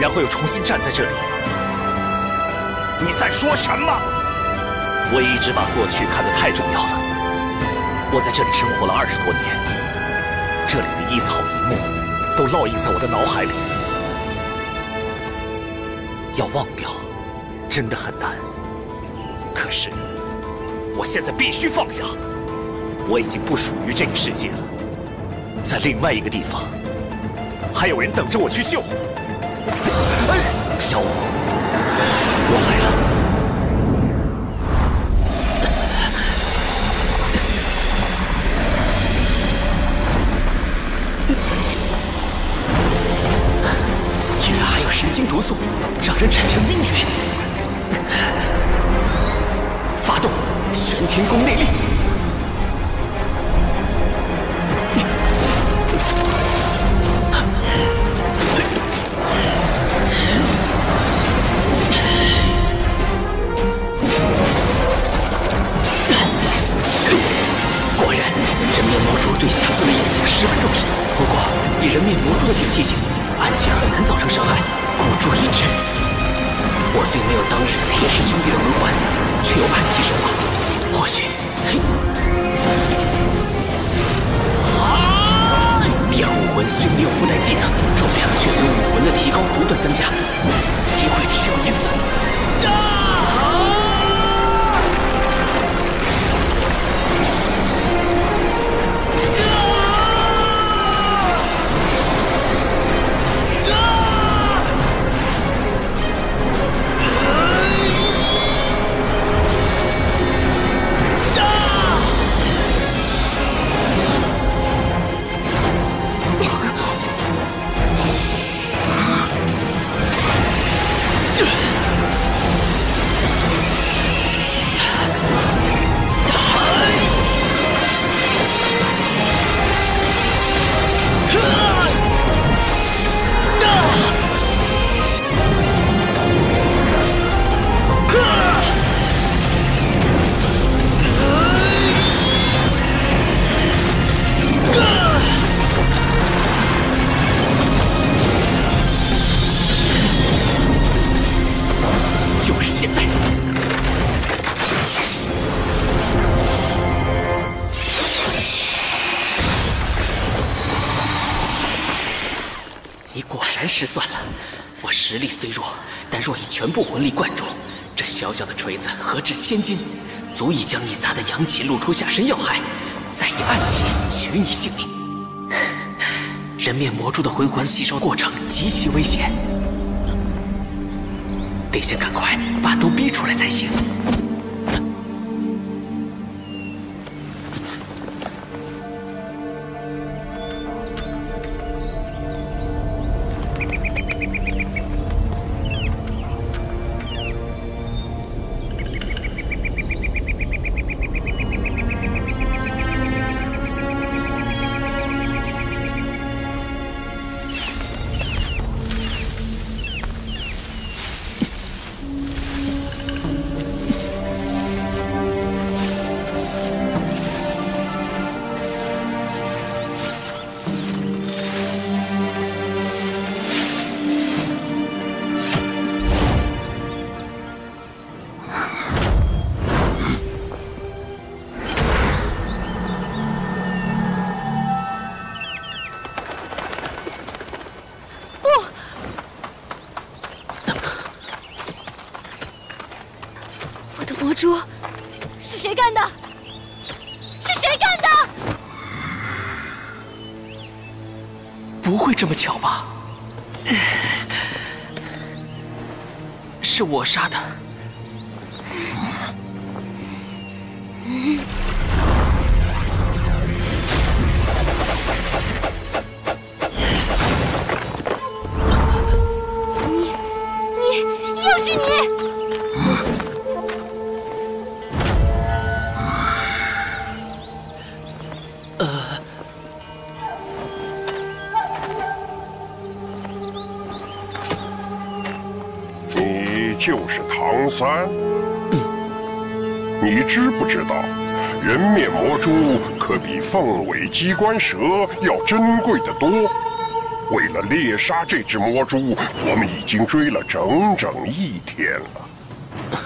然后又重新站在这里。你在说什么？我一直把过去看得太重要了。我在这里生活了二十多年，这里的一草一木都烙印在我的脑海里。要忘掉，真的很难。可是，我现在必须放下。我已经不属于这个世界了，在另外一个地方，还有人等着我去救。小五，毒素，让人产生晕厥。发动玄天宫内力。果然，人面魔蛛对狭缝的眼睛十分重视。不过，以人面魔蛛的警惕性，暗器很难造成伤害，孤注一掷。我虽没有当日铁石兄弟的魂环，却有暗器手法，或许……嘿。第二武魂虽没有附带技能，重量却随武魂的提高不断增加，机会只有一次。实千金，足以将你砸得扬起，露出下身要害，再以暗器取你性命。人面魔蛛的魂环吸收过程极其危险，得先赶快把毒逼出来才行。人面魔蛛可比凤尾机关蛇要珍贵的多？为了猎杀这只魔蛛，我们已经追了整整一天了。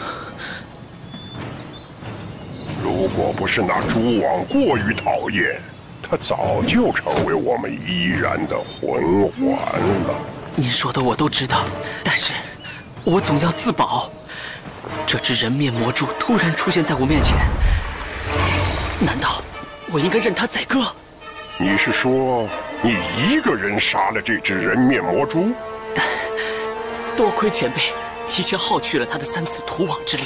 如果不是那蛛网过于讨厌，它早就成为我们依然的魂环了。您说的我都知道，但是，我总要自保。这只人面魔蛛突然出现在我面前，难道我应该任他宰割？你是说你一个人杀了这只人面魔蛛？多亏前辈提前耗去了他的三次屠网之力。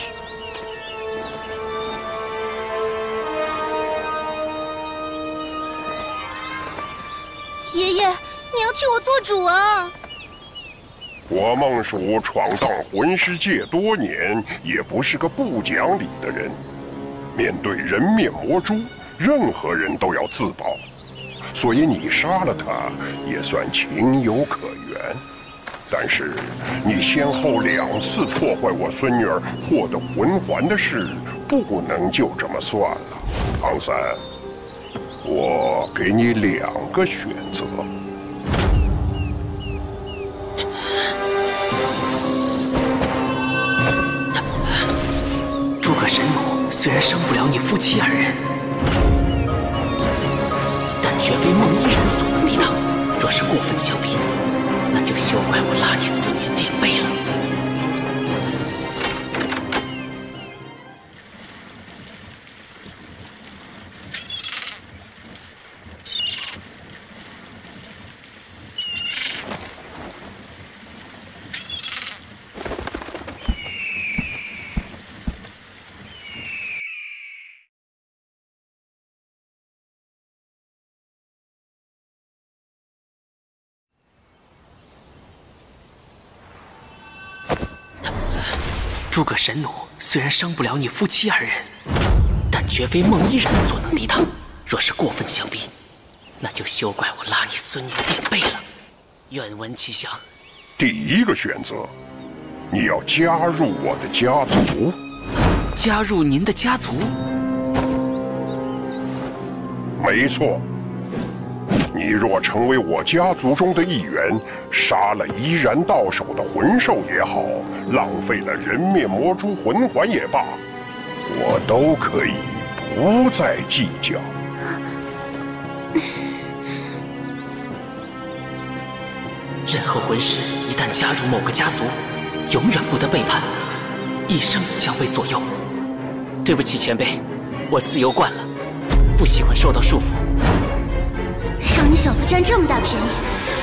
爷爷，你要替我做主啊！我孟蜀闯荡魂师界多年，也不是个不讲理的人。面对人面魔蛛，任何人都要自保，所以你杀了他，也算情有可原。但是你先后两次破坏我孙女儿获得魂环的事，不能就这么算了。唐三，我给你两个选择。诸葛神弩虽然伤不了你夫妻二人，但绝非孟依然所能抵挡。若是过分相逼，那就休怪我拉你孙女垫背了。诸葛神弩虽然伤不了你夫妻二人，但绝非孟依然所能抵挡。若是过分相逼，那就休怪我拉你孙女垫背了。愿闻其详。第一个选择，你要加入我的家族。加入您的家族？没错。你若成为我家族中的一员，杀了依然到手的魂兽也好，浪费了人面魔蛛魂环也罢，我都可以不再计较。任何魂师一旦加入某个家族，永远不得背叛，一生将被左右。对不起，前辈，我自由惯了，不喜欢受到束缚。让你小子占这么大便宜，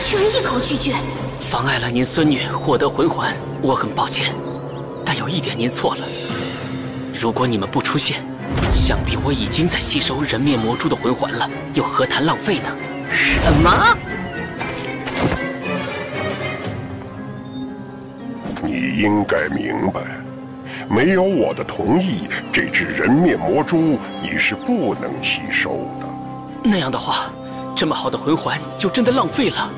居然一口拒绝，妨碍了您孙女获得魂环，我很抱歉。但有一点您错了，如果你们不出现，想必我已经在吸收人面魔蛛的魂环了，又何谈浪费呢？什么？你应该明白，没有我的同意，这只人面魔蛛你是不能吸收的。那样的话，这么好的魂环就真的浪费了。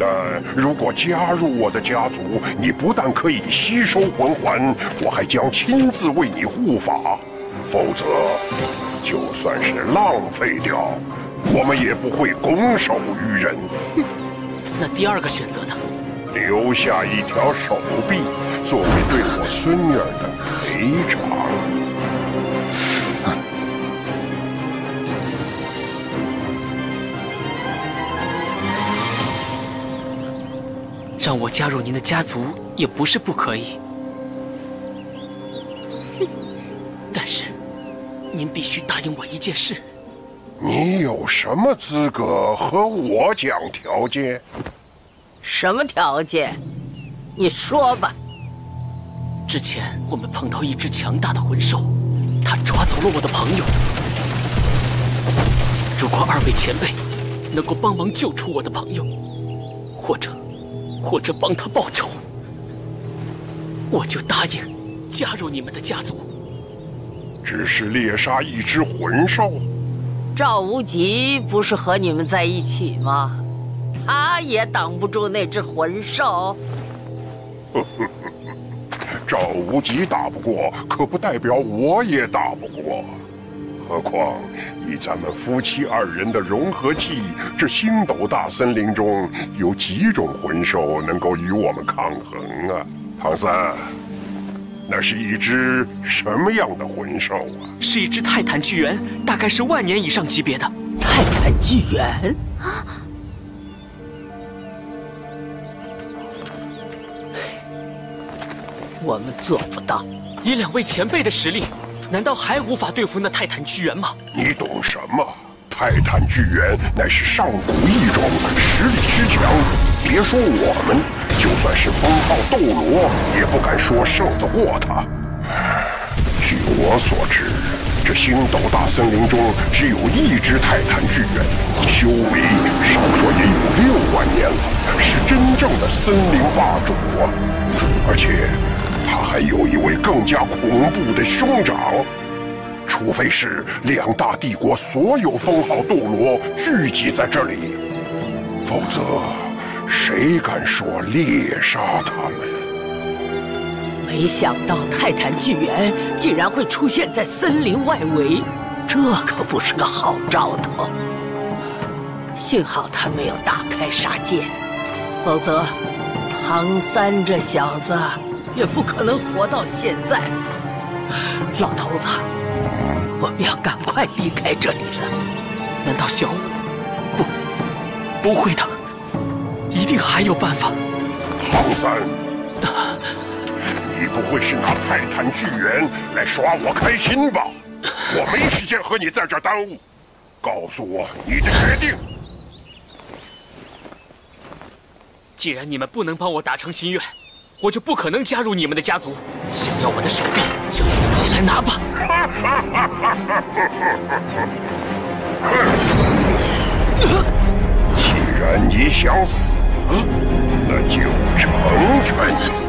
但如果加入我的家族，你不但可以吸收魂环，我还将亲自为你护法；否则，就算是浪费掉，我们也不会拱手于人。那第二个选择呢？留下一条手臂，作为对我孙女儿的赔偿。让我加入您的家族也不是不可以，但是您必须答应我一件事。你有什么资格和我讲条件？什么条件？你说吧。之前我们碰到一只强大的魂兽，它抓走了我的朋友。如果二位前辈能够帮忙救出我的朋友，或者……或者帮他报仇，我就答应加入你们的家族。只是猎杀一只魂兽，赵无极不是和你们在一起吗？他也挡不住那只魂兽。赵无极打不过，可不代表我也打不过。何况以咱们夫妻二人的融合技，这星斗大森林中有几种魂兽能够与我们抗衡啊？唐三，那是一只什么样的魂兽啊？是一只泰坦巨猿，大概是万年以上级别的泰坦巨猿。啊！我们做不到，以两位前辈的实力。难道还无法对付那泰坦巨猿吗？你懂什么？泰坦巨猿乃是上古异种，实力之强，别说我们，就算是封号斗罗也不敢说胜得过他。据我所知，这星斗大森林中只有一只泰坦巨猿，修为少说也有六万年了，是真正的森林霸主啊！而且。他还有一位更加恐怖的兄长，除非是两大帝国所有封号斗罗聚集在这里，否则谁敢说猎杀他们？没想到泰坦巨猿竟然会出现在森林外围，这可不是个好兆头。幸好他没有大开杀戒，否则唐三这小子。也不可能活到现在，老头子，我们要赶快离开这里了。难道小五不不会的？一定还有办法。唐三，你不会是拿泰坦巨猿来耍我开心吧？我没时间和你在这耽误，告诉我你的决定。既然你们不能帮我达成心愿。我就不可能加入你们的家族。想要我的手臂，就自己来拿吧。既然你想死，那就成全你。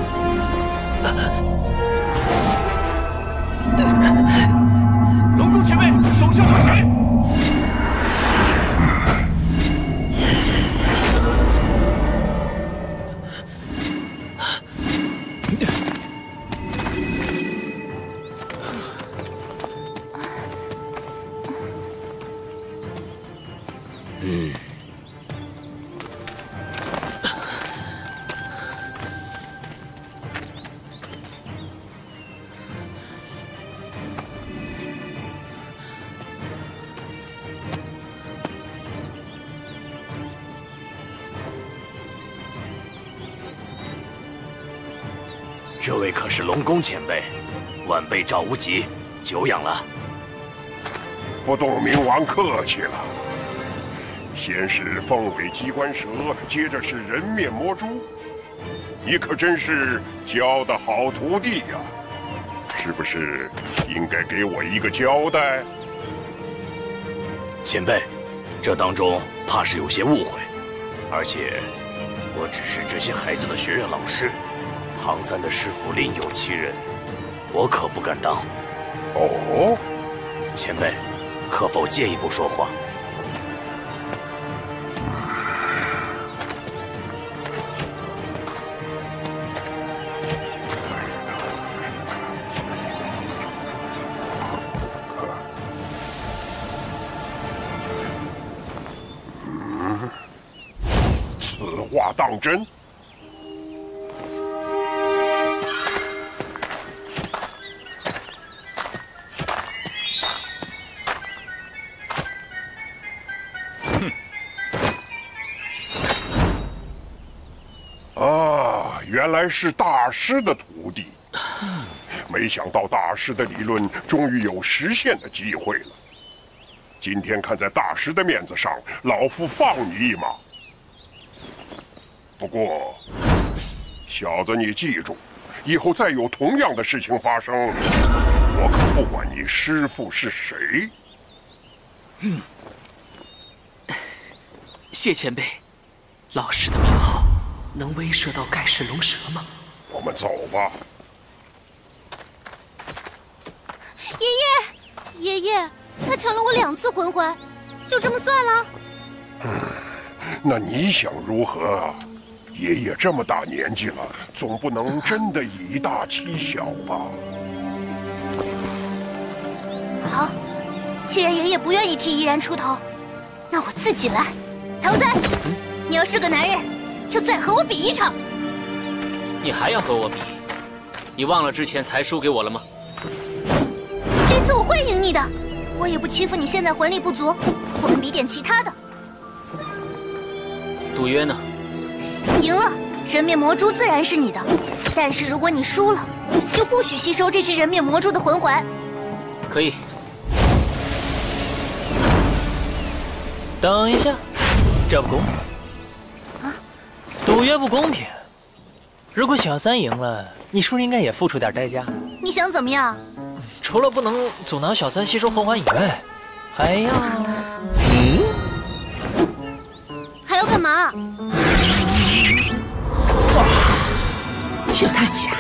龙宫前辈，晚辈赵无极，久仰了。不动明王客气了。先是凤尾机关蛇，接着是人面魔蛛，你可真是教的好徒弟呀！是不是应该给我一个交代？前辈，这当中怕是有些误会，而且我只是这些孩子的学院老师。唐三的师傅另有其人，我可不敢当。哦，前辈，可否借一步说话？嗯，此话当真？是大师的徒弟，没想到大师的理论终于有实现的机会了。今天看在大师的面子上，老夫放你一马。不过，小子你记住，以后再有同样的事情发生，我可不管你师父是谁。嗯，谢前辈，老师的名。能威慑到盖世龙蛇吗？我们走吧。爷爷，爷爷，他抢了我两次魂环，就这么算了？嗯，那你想如何啊？爷爷这么大年纪了，总不能真的以大欺小吧？好，既然爷爷不愿意替依然出头，那我自己来。唐三，你要是个男人。就再和我比一场。你还要和我比？你忘了之前才输给我了吗？这次我会赢你的，我也不欺负你。现在魂力不足，我们比点其他的。赌约呢？赢了，人面魔蛛自然是你的。但是如果你输了，就不许吸收这只人面魔蛛的魂环。可以。等一下，这不公平。赌约不公平。如果小三赢了，你是不是应该也付出点代价？你想怎么样？除了不能阻挠小三吸收魂环以外，还要……嗯？还要干嘛？去看一下。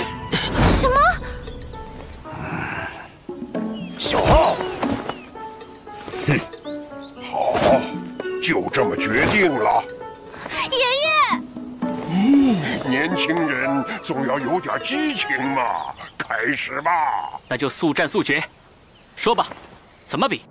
什么？小浩。哼，好，就这么决定了。爷爷。年轻人总要有点激情嘛，开始吧。那就速战速决，说吧，怎么比？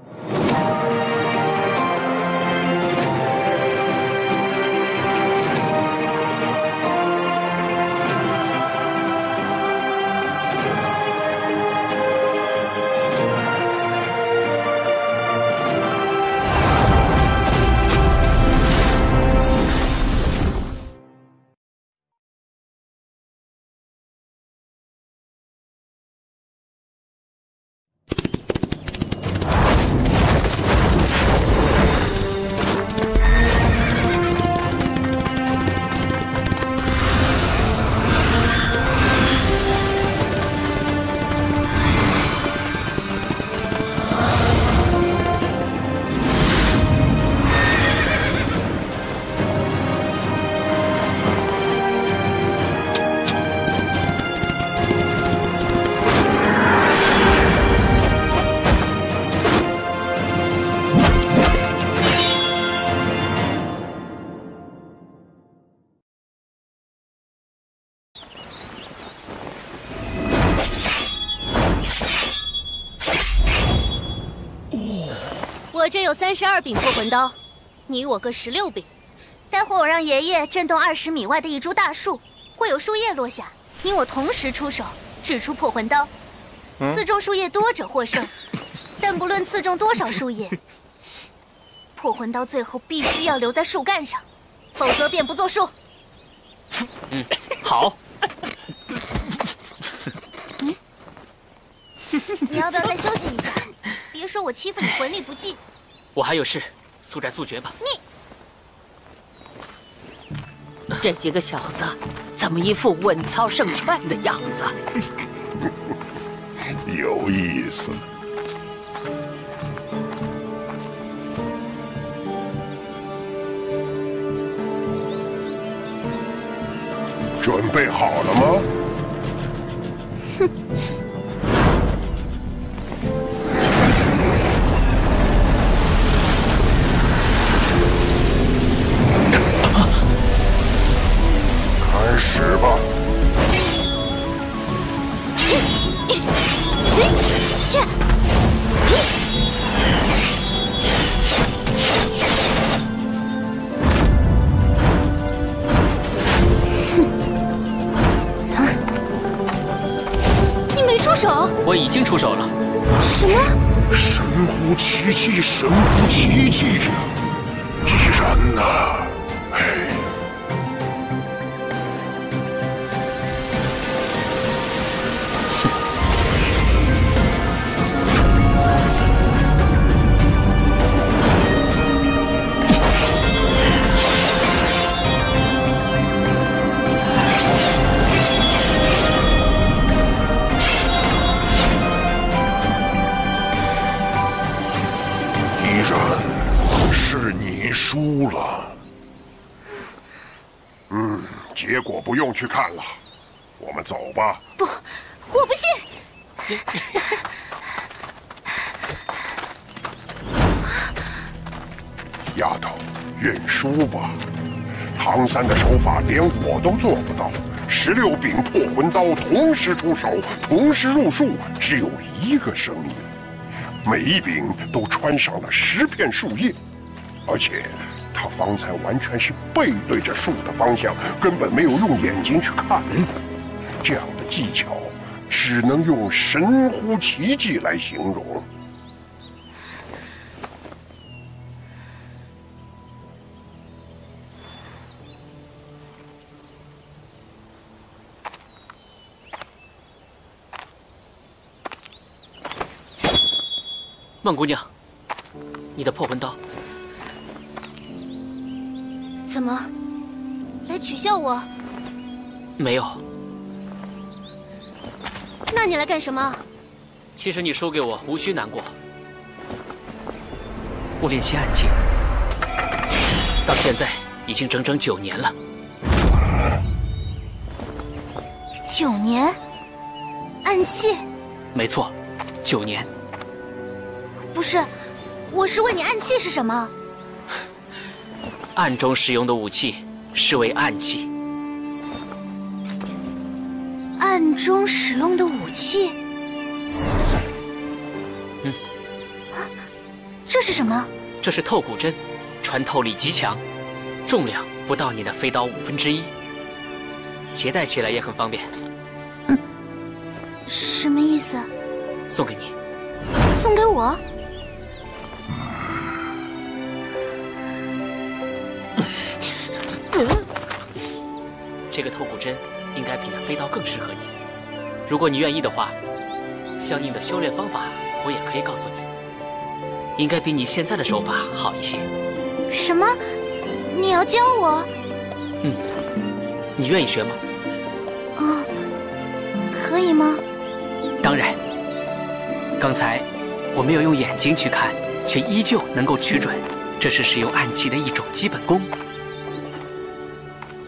三十二柄破魂刀，你我各十六柄。待会我让爷爷震动二十米外的一株大树，会有树叶落下，你我同时出手，掷出破魂刀。刺中树叶多者获胜，但不论刺中多少树叶，破魂刀最后必须要留在树干上，否则便不作数。嗯，好。你要不要再休息一下？别说我欺负你魂力不济。我还有事，速战速决吧。你这几个小子怎么一副稳操胜券的样子？有意思。准备好了吗？开始吧！你没出手？我已经出手了。什么？神乎其技，神乎其技呀！依然呐，哎。你输了。嗯，结果不用去看了，我们走吧。不，我不信。丫头，认输吧。唐三的手法连我都做不到，十六柄破魂刀同时出手，同时入树，只有一个声音。每一柄都穿上了十片树叶，而且他方才完全是背对着树的方向，根本没有用眼睛去看。这样的技巧，只能用神乎其技来形容。孟姑娘，你的破魂刀怎么来取笑我？没有。那你来干什么？其实你输给我无需难过。我练习暗器，到现在已经整整九年了。九年？暗器？没错，九年。不是，我是问你暗器是什么？暗中使用的武器视为暗器。暗中使用的武器？嗯。啊这是什么？这是透骨针，穿透力极强，重量不到你的飞刀五分之一，携带起来也很方便。嗯。什么意思？送给你。送给我？这个透骨针应该比那飞刀更适合你。如果你愿意的话，相应的修炼方法我也可以告诉你，应该比你现在的手法好一些。什么？你要教我？嗯，你愿意学吗？啊，可以吗？当然。刚才我没有用眼睛去看，却依旧能够取准，这是使用暗器的一种基本功。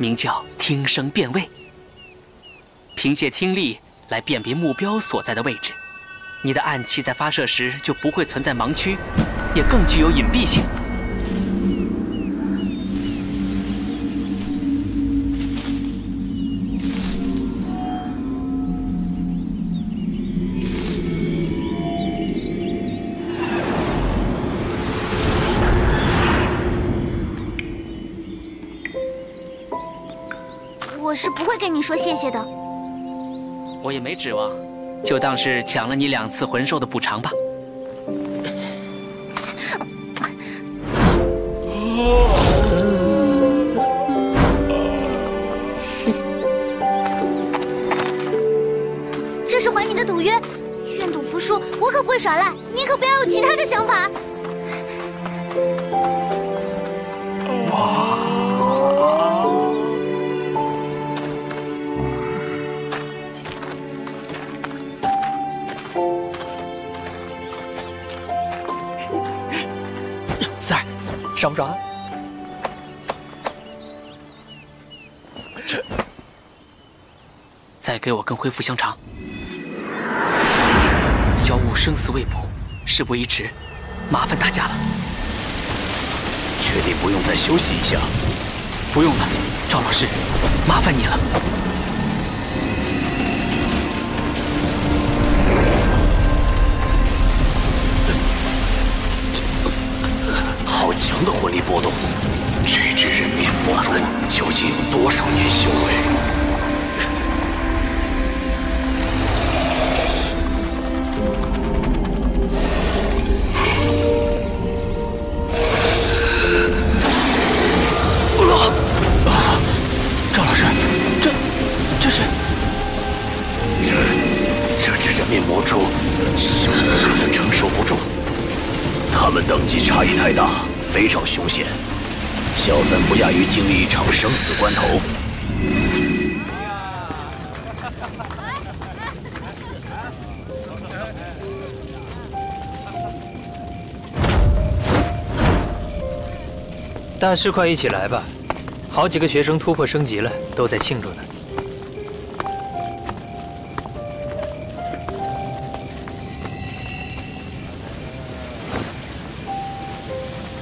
名叫听声辨位，凭借听力来辨别目标所在的位置，你的暗器在发射时就不会存在盲区，也更具有隐蔽性。是不会跟你说谢谢的。我也没指望，就当是抢了你两次魂兽的补偿吧。给我跟恢复香肠。小五生死未卜，事不宜迟，麻烦大家了。确定不用再休息一下？不用了，赵老师，麻烦你了。好强的魂力波动！这只人面魔蛛究竟有多少年修为？小三不亚于经历一场生死关头。大师，快一起来吧！好几个学生突破升级了，都在庆祝呢。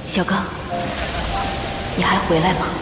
小刚，回来吗？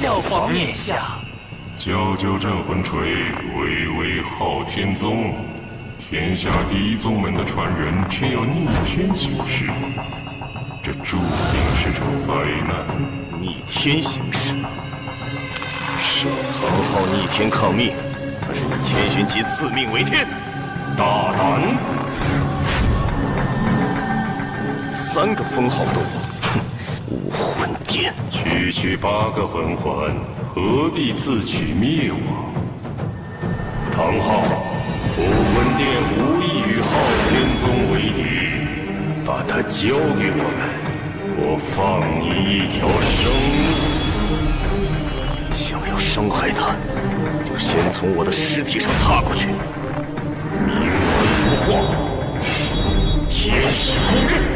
教皇冕下，赳赳镇魂锤，巍巍昊天宗。天下第一宗门的传人，偏要逆天行事，这注定是场灾难。逆天行事，是我唐昊逆天抗命，还是你千寻疾自命为天？大胆！三个封号斗王，武区区八个魂环，何必自取灭亡？唐昊，武魂殿无意与昊天宗为敌，把他交给我们，我放你一条生路。想要伤害他，就先从我的尸体上踏过去。冥顽不化，天喜公认。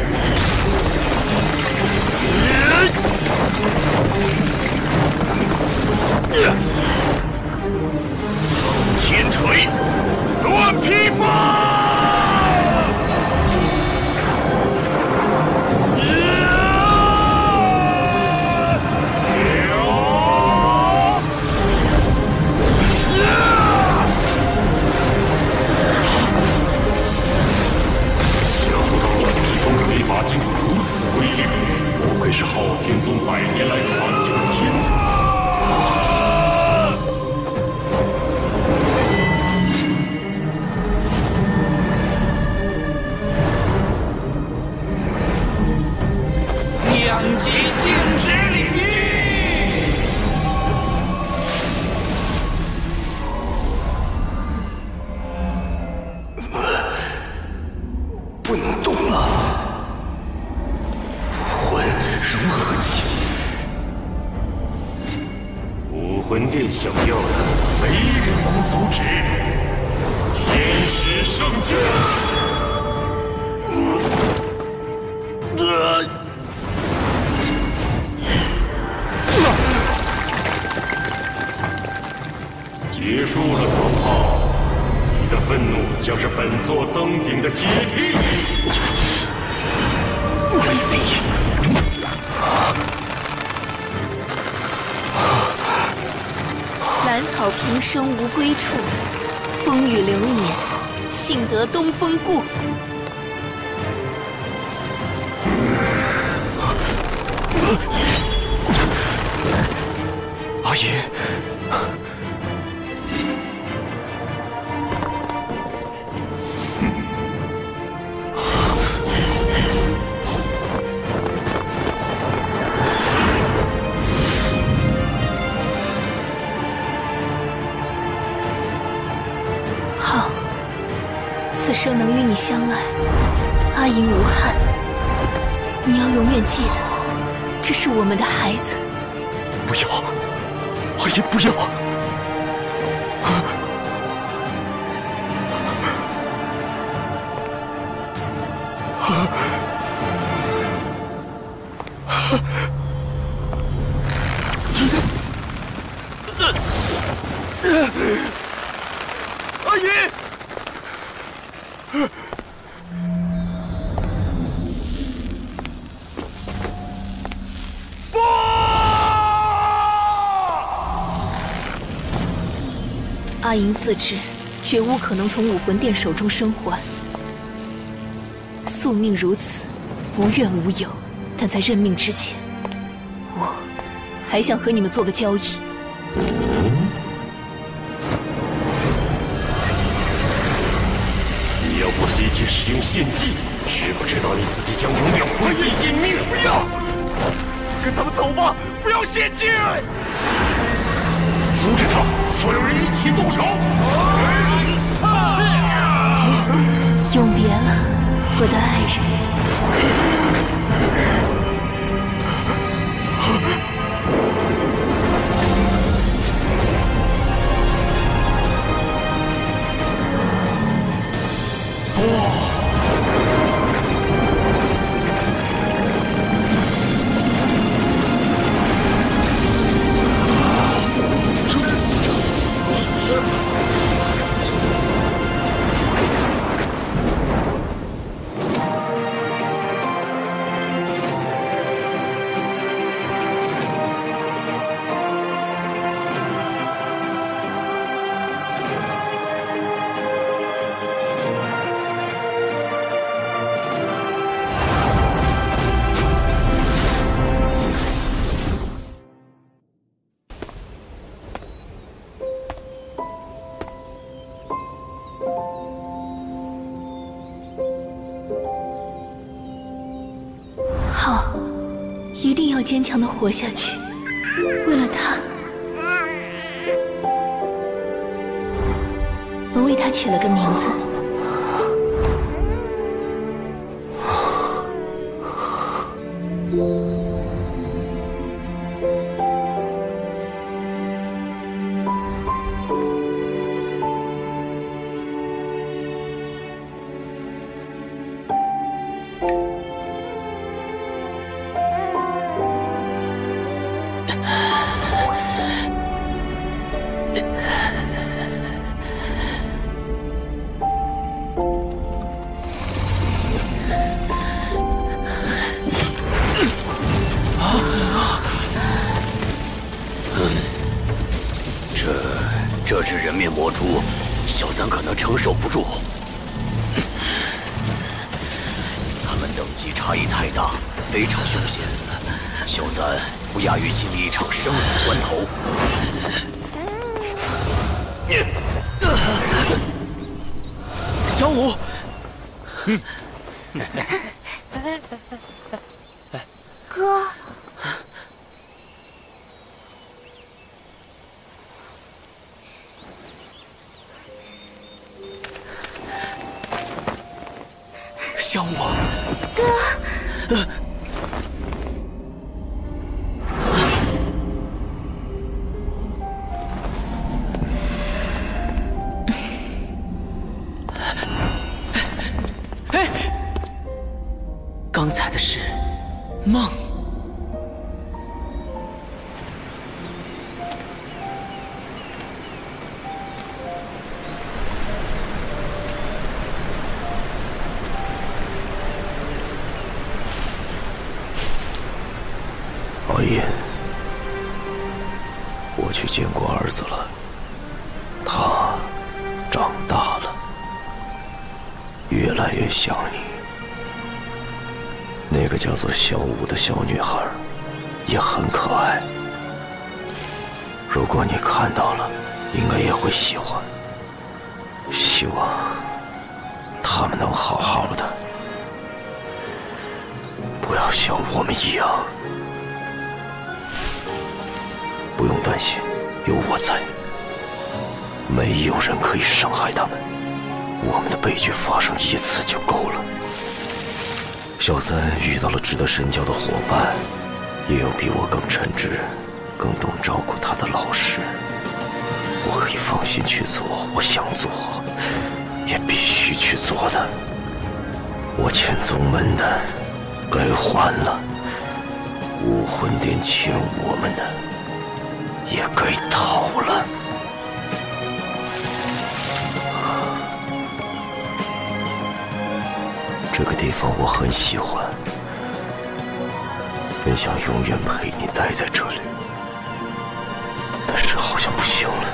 天锤，乱披发！想不到乱披风锤法竟有如此威力，不愧是昊天宗魂奇迹幸得东风故。是我们的孩子。不要，阿银不要！自知绝无可能从武魂殿手中生还，宿命如此，无怨无尤。但在认命之前，我还想和你们做个交易。你要不惜一切使用献祭，知不知道你自己将永远灰飞烟灭？不要，跟他们走吧，不要献祭！阻止他！所有人一起动手！永别了，我的爱人。活下去，为了他。我为他取了个名字。叫做小舞的小女孩也很可爱，如果你看到了，应该也会喜欢。希望他们能好好的，不要像我们一样。不用担心，有我在，没有人可以伤害他们。我们的悲剧发生一次就够了。小三遇到了值得深交的伙伴，也有比我更称职、更懂照顾他的老师。我可以放心去做我想做，也必须去做的。我欠宗门的，该还了；武魂殿欠我们的，也该讨地方我很喜欢，本想永远陪你待在这里，但是好像不行了。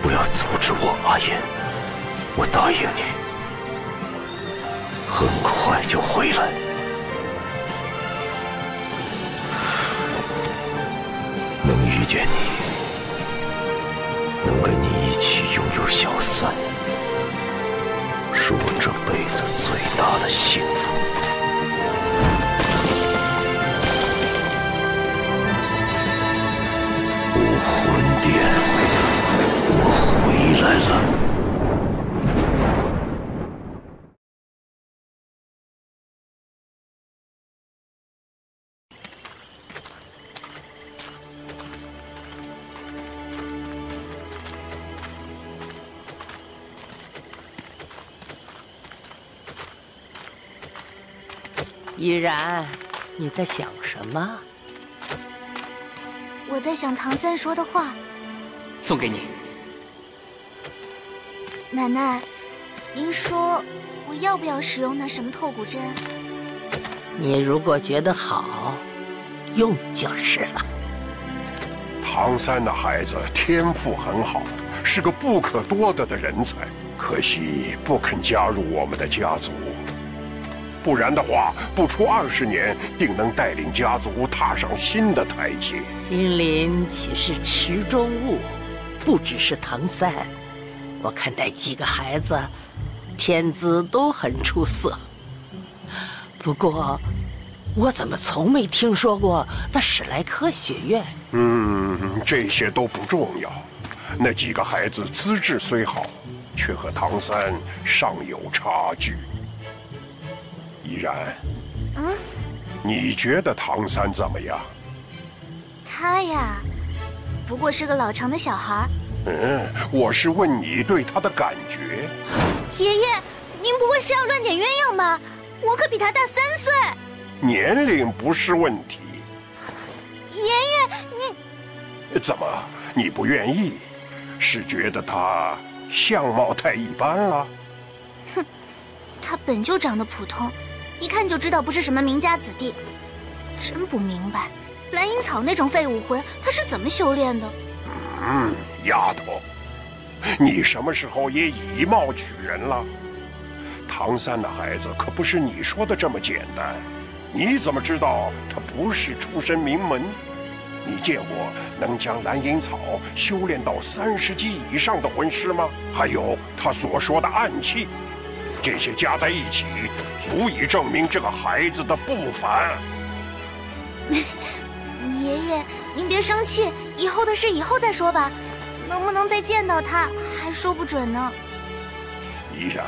不要阻止我，阿言，我答应你，很快就回来。依然，你在想什么？我在想唐三说的话。送给你，奶奶，您说我要不要使用那什么透骨针？你如果觉得好，用就是了。唐三的孩子天赋很好，是个不可多得的人才，可惜不肯加入我们的家族。不然的话，不出二十年，定能带领家族踏上新的台阶。金鳞岂是池中物？不只是唐三，我看那几个孩子，天资都很出色。不过，我怎么从没听说过那史莱克学院？嗯，这些都不重要。那几个孩子资质虽好，却和唐三尚有差距。依然，嗯，你觉得唐三怎么样？他呀，不过是个老成的小孩。嗯，我是问你对他的感觉。爷爷，您不会是要乱点鸳鸯吧？我可比他大三岁。年龄不是问题。爷爷，你怎么你不愿意？是觉得他相貌太一般了？哼，他本就长得普通。一看就知道不是什么名家子弟，真不明白蓝银草那种废武魂他是怎么修炼的。嗯，丫头，你什么时候也以貌取人了？唐三的孩子可不是你说的这么简单。你怎么知道他不是出身名门？你见过能将蓝银草修炼到三十级以上的魂师吗？还有他所说的暗器。这些加在一起，足以证明这个孩子的不凡。爷爷，您别生气，以后的事以后再说吧。能不能再见到他，还说不准呢。依然，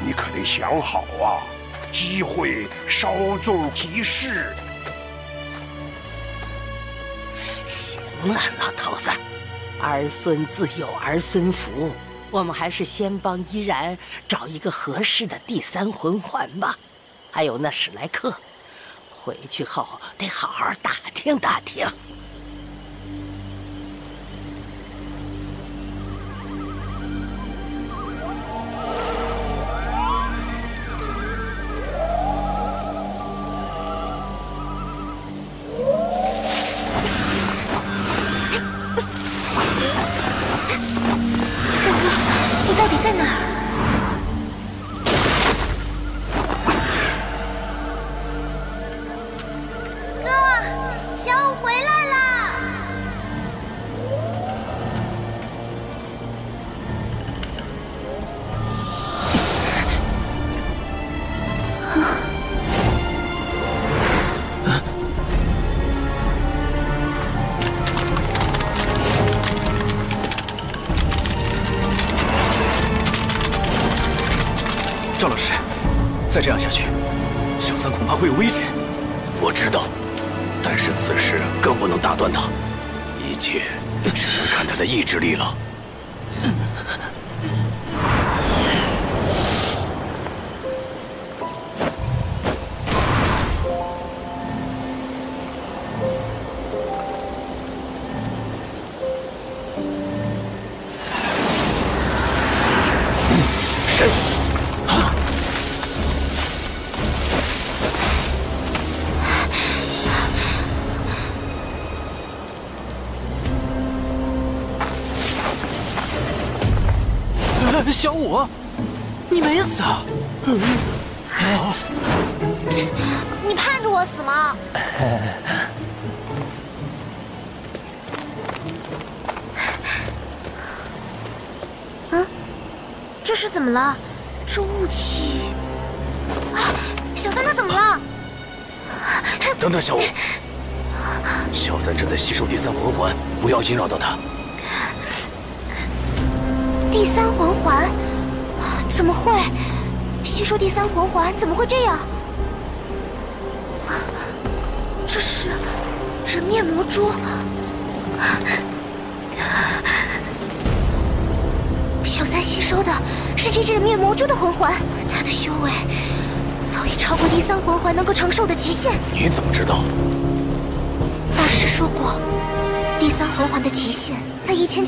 你可得想好啊，机会稍纵即逝。行了，老头子，儿孙自有儿孙福。我们还是先帮依然找一个合适的第三魂环吧。还有那史莱克，回去后得好好打听打听。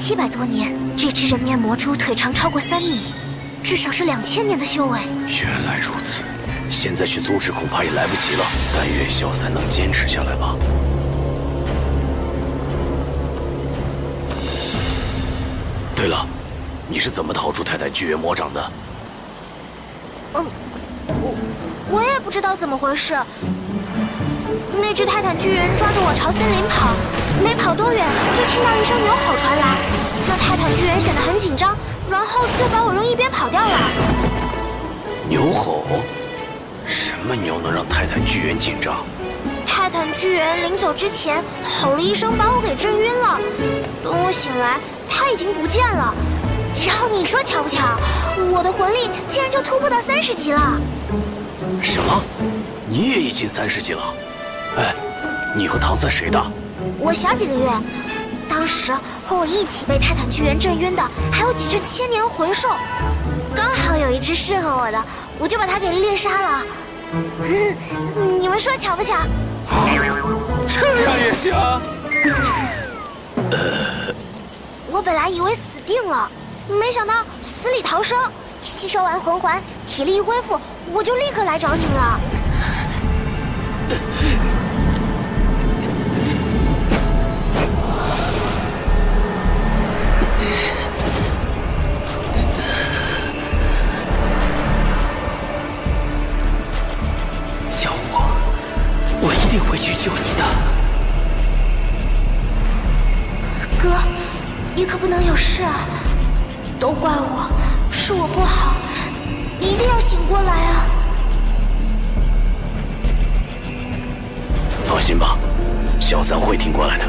七百多年。这只人面魔蛛腿长超过三米，至少是两千年的修为。原来如此，现在去阻止恐怕也来不及了。但愿小三能坚持下来吧。对了，你是怎么逃出泰坦巨猿魔掌的？嗯，我我也不知道怎么回事。那只泰坦巨人抓着我朝森林跑，没跑多远就听到一声牛吼传来。那泰坦巨人显得很紧张，然后就把我扔一边跑掉了。牛吼？什么牛能让泰坦巨人紧张？泰坦巨人临走之前吼了一声，把我给震晕了。等我醒来，他已经不见了。然后你说巧不巧，我的魂力竟然就突破到三十级了。什么？你也已经三十级了？哎，你和唐三谁大？我小几个月。当时和我一起被泰坦巨猿震晕的，还有几只千年魂兽，刚好有一只适合我的，我就把它给猎杀了。你们说巧不巧？这样也行？我本来以为死定了，没想到死里逃生。吸收完魂环，体力一恢复，我就立刻来找你们了。一定会去救你的。哥你可不能有事啊。都怪我是我不好你一定要醒过来啊。放心吧小三会挺过来的。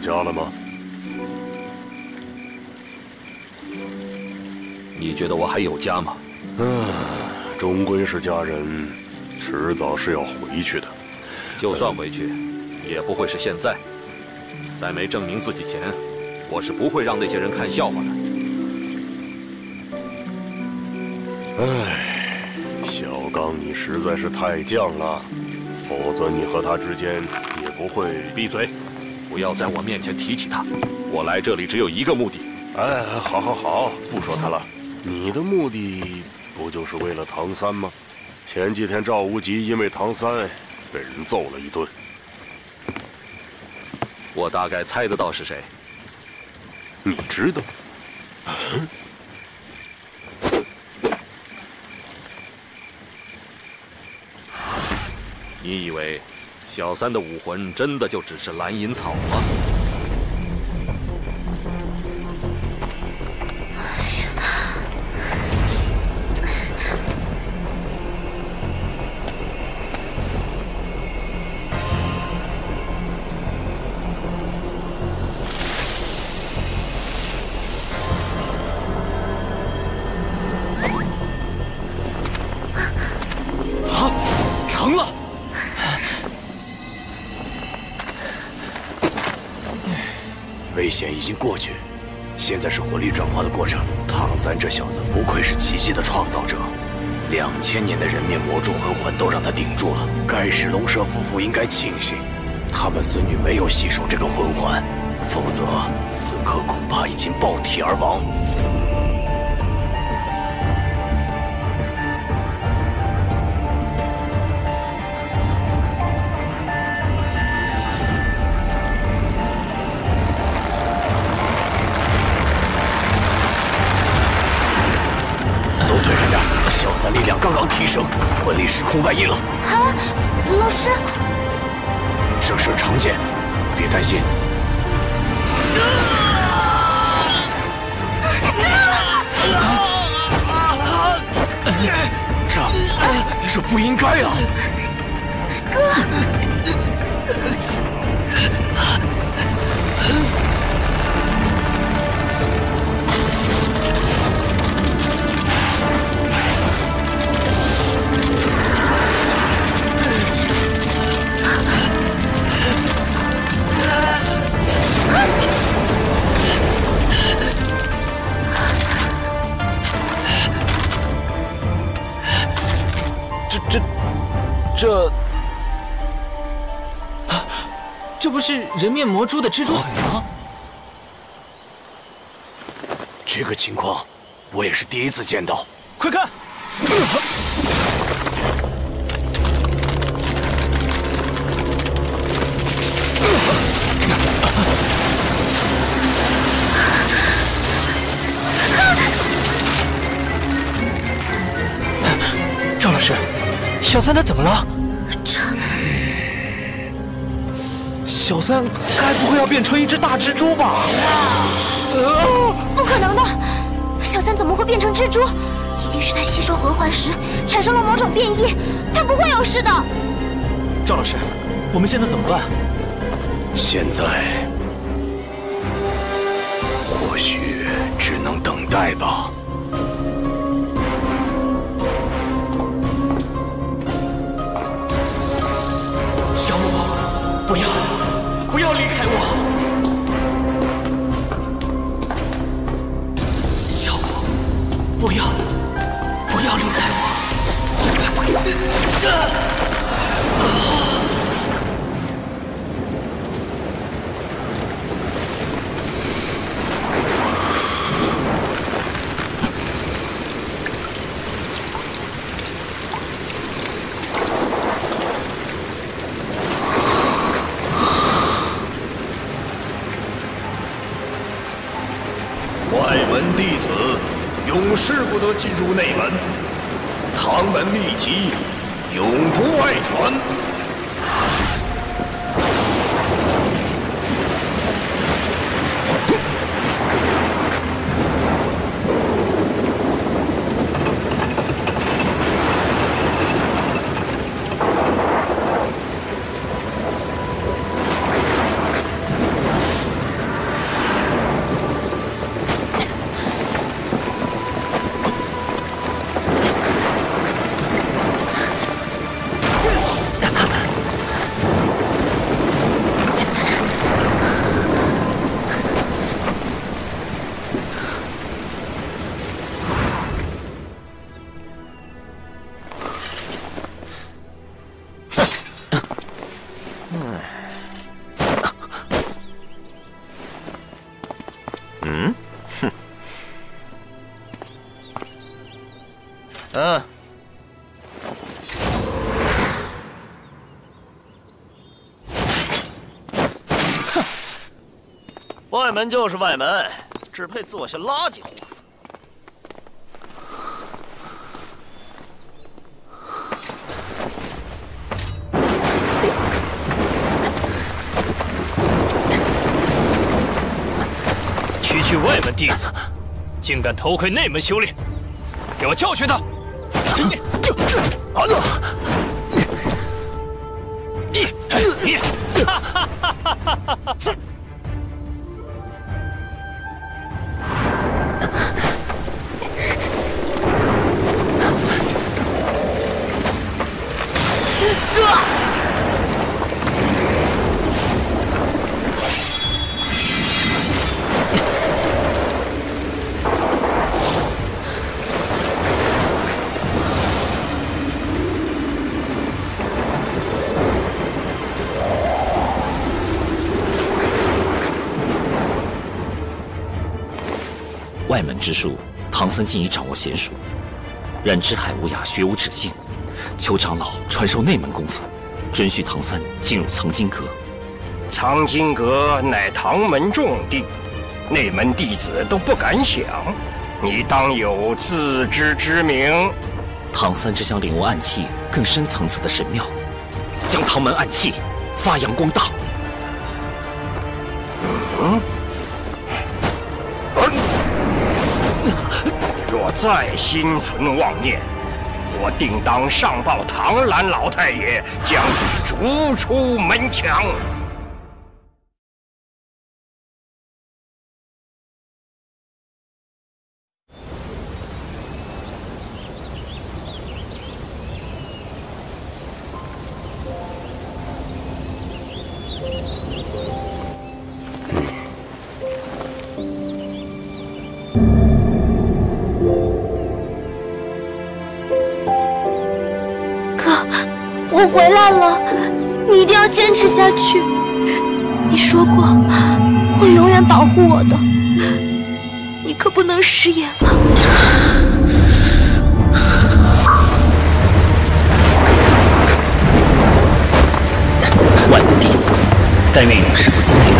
家了吗？你觉得我还有家吗？嗯，终归是家人，迟早是要回去的。就算回去，也不会是现在。在没证明自己前，我是不会让那些人看笑话的。唉，小刚，你实在是太犟了，否则你和他之间也不会。闭嘴！不要在我面前提起他。我来这里只有一个目的。哎，好好好，不说他了。你的目的不就是为了唐三吗？前几天赵无极因为唐三被人揍了一顿。我大概猜得到是谁。你知道？你以为小三的武魂真的就只是蓝银草吗？孙女没有吸收这个魂环，否则此刻恐怕已经爆体而亡。都退开点！小三力量刚刚提升，魂力失控外溢了。啊，老师，这事常见，别担心。这这不应该啊！哥这这这，这不是人面魔蛛的蜘蛛腿吗？这个情况，我也是第一次见到。快看！赵小三他怎么了？这小三该不会要变成一只大蜘蛛吧？不可能的！小三怎么会变成蜘蛛？一定是他吸收魂环时产生了某种变异，他不会有事的。赵老师，我们现在怎么办？现在或许只能等待吧。不要，不要离开我！小五，不要，不要离开我！外门弟子，永世不内门。唐门秘籍，永不外传。外门就是外门，只配做些垃圾货色。区区外门弟子，竟敢偷窥内门修炼，给我教训他！啊！你你，哈哈哈哈哈！之术，唐僧竟已掌握娴熟。然知海无涯，学无止境，求长老传授内门功夫，准许唐三进入藏经阁。藏经阁乃唐门重地，内门弟子都不敢想，你当有自知之明。唐三只想领悟暗器更深层次的神妙，将唐门暗器发扬光大。再心存妄念，我定当上报唐兰老太爷，将你逐出门墙。坚持下去。你说过会永远保护我的，你可不能食言了。外门弟子但愿永世不进内门，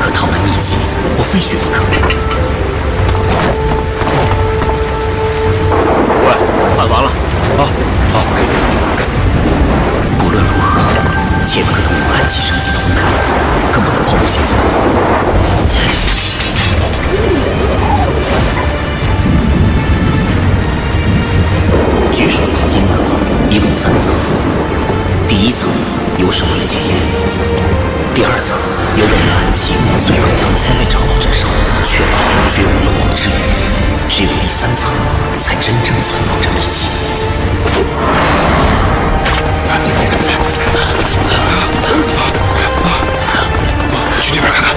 可唐门秘籍我非学不可。喂，办完了。啊好。不论如何，切不可动用暗器升级同门，更不能暴露行踪。据说藏经阁一共三层，第一层有守卫戒严，第二层有我们暗器最高强的三位长老镇守，确保绝无漏网之鱼。只有第三层才真正存放着秘籍。去那边看看。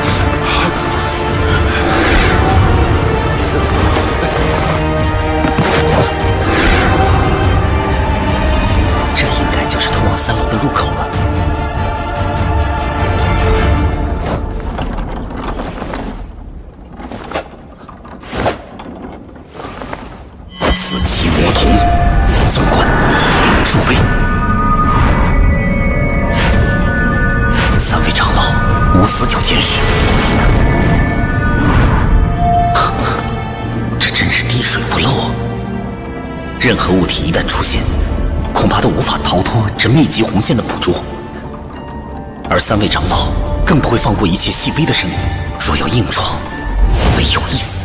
这应该就是通往三楼的入口了。无死角监视，这真是滴水不漏啊！任何物体一旦出现，恐怕都无法逃脱这密集红线的捕捉，而三位长老更不会放过一切细微的声音，若要硬闯，唯有一死。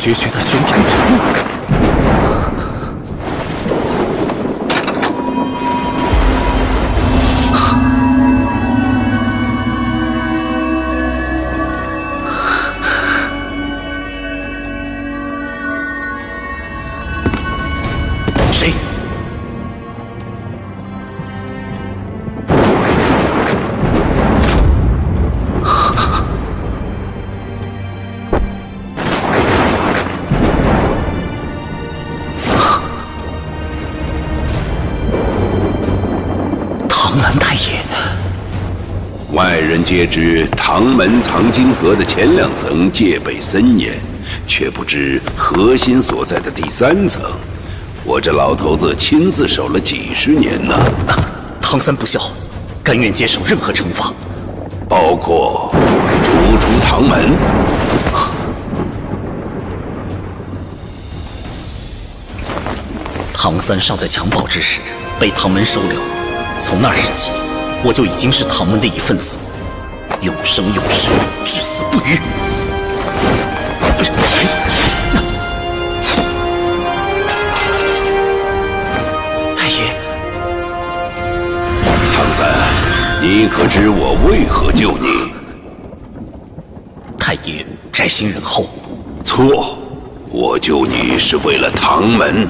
绝学的玄天知唐门藏经阁的前两层戒备森严，却不知核心所在的第三层，我这老头子亲自守了几十年呢。唐三不孝，甘愿接受任何惩罚，包括逐出唐门。唐三尚在襁褓之时被唐门收留，从那时起，我就已经是唐门的一份子，永生永世，至死不渝。太爷，唐三，你可知我为何救你？太爷宅心仁厚。错，我救你是为了唐门。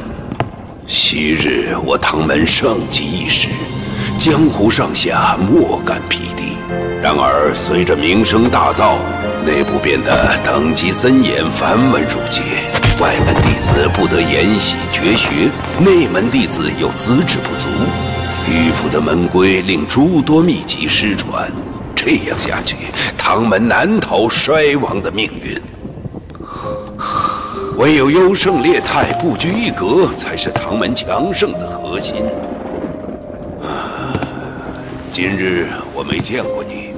昔日我唐门盛极一时，江湖上下莫敢匹敌。然而随着名声大噪，内部变得等级森严，繁文缛节。外门弟子不得研习绝学，内门弟子又资质不足，迂腐的门规令诸多秘籍失传。这样下去，唐门难逃衰亡的命运。唯有优胜劣汰、不拘一格，才是唐门强盛的核心。啊，今日我没见过你，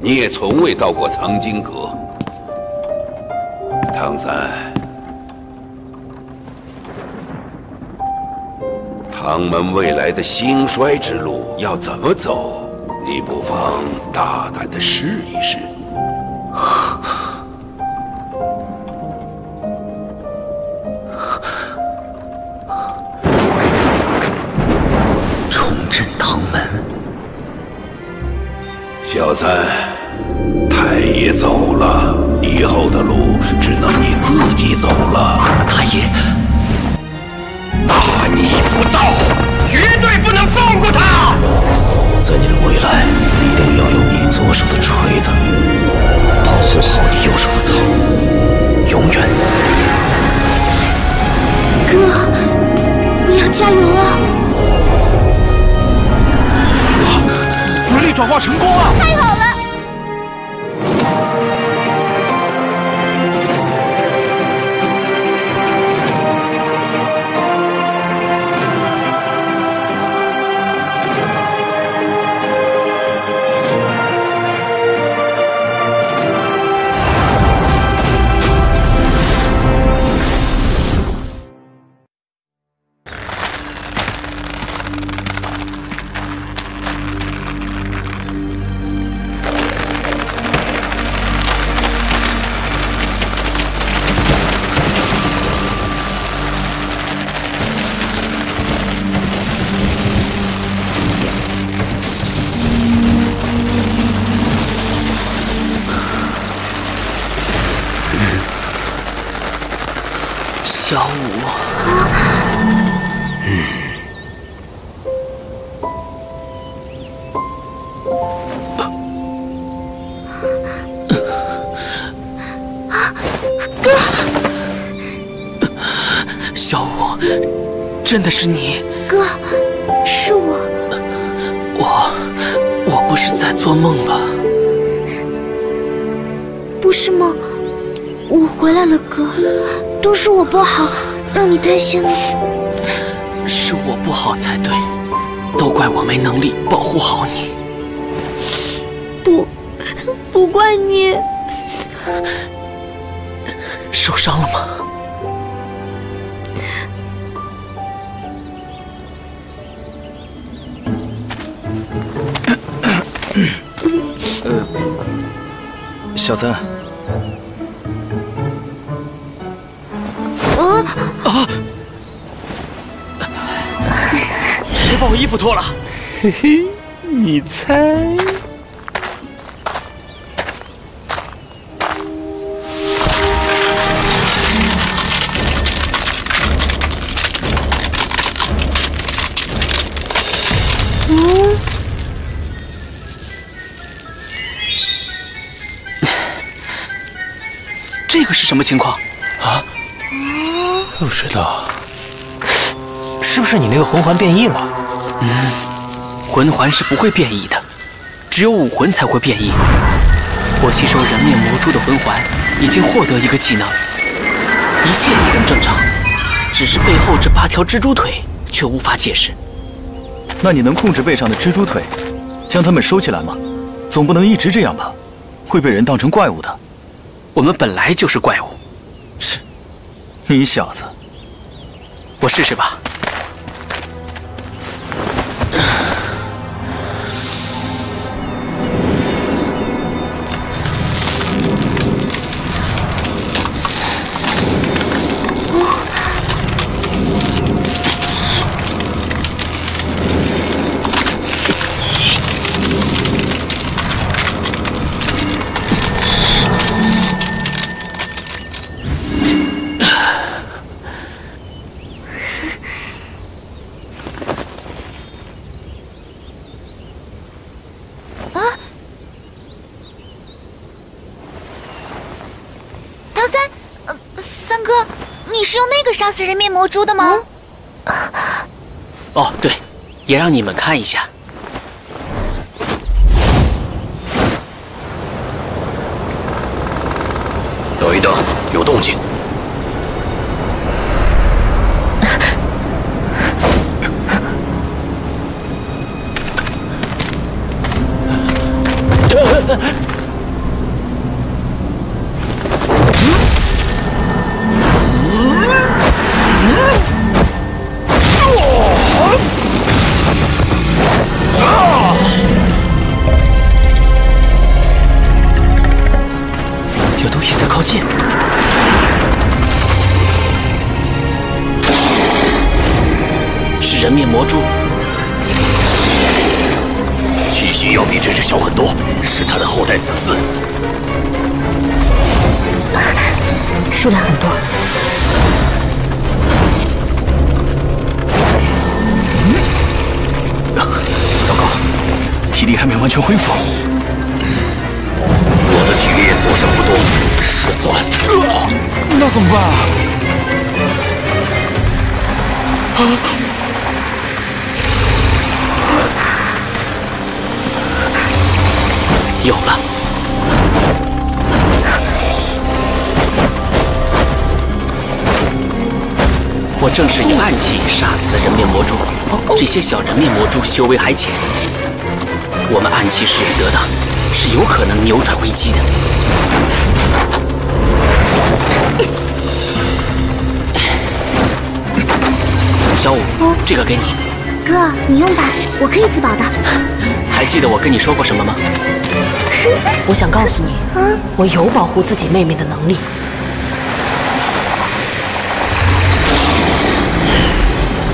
你也从未到过藏经阁。唐三，唐门未来的兴衰之路要怎么走？你不妨大胆的试一试。重振唐门，小三，转化成功了！太好了！心。服脱了？嘿嘿，你猜？嗯，这个是什么情况？啊？不知道，是不是你那个魂环变异了？嗯，魂环是不会变异的，只有武魂才会变异。我吸收人面魔蛛的魂环，已经获得一个技能，一切都很正常，只是背后这八条蜘蛛腿却无法解释。那你能控制背上的蜘蛛腿，将它们收起来吗？总不能一直这样吧，会被人当成怪物的。我们本来就是怪物。是，你小子，我试试吧。是人面魔蛛的吗？哦，对，也让你们看一下。全恢复。我的体力所剩不多，失算。那怎么办啊？有了。我正是以暗器杀死的人面魔蛛，这些小人面魔蛛修为还浅，我们暗器使用得当，是有可能扭转危机的。小五，这个给你，哥，你用吧，我可以自保的。还记得我跟你说过什么吗？我想告诉你，我有保护自己妹妹的能力。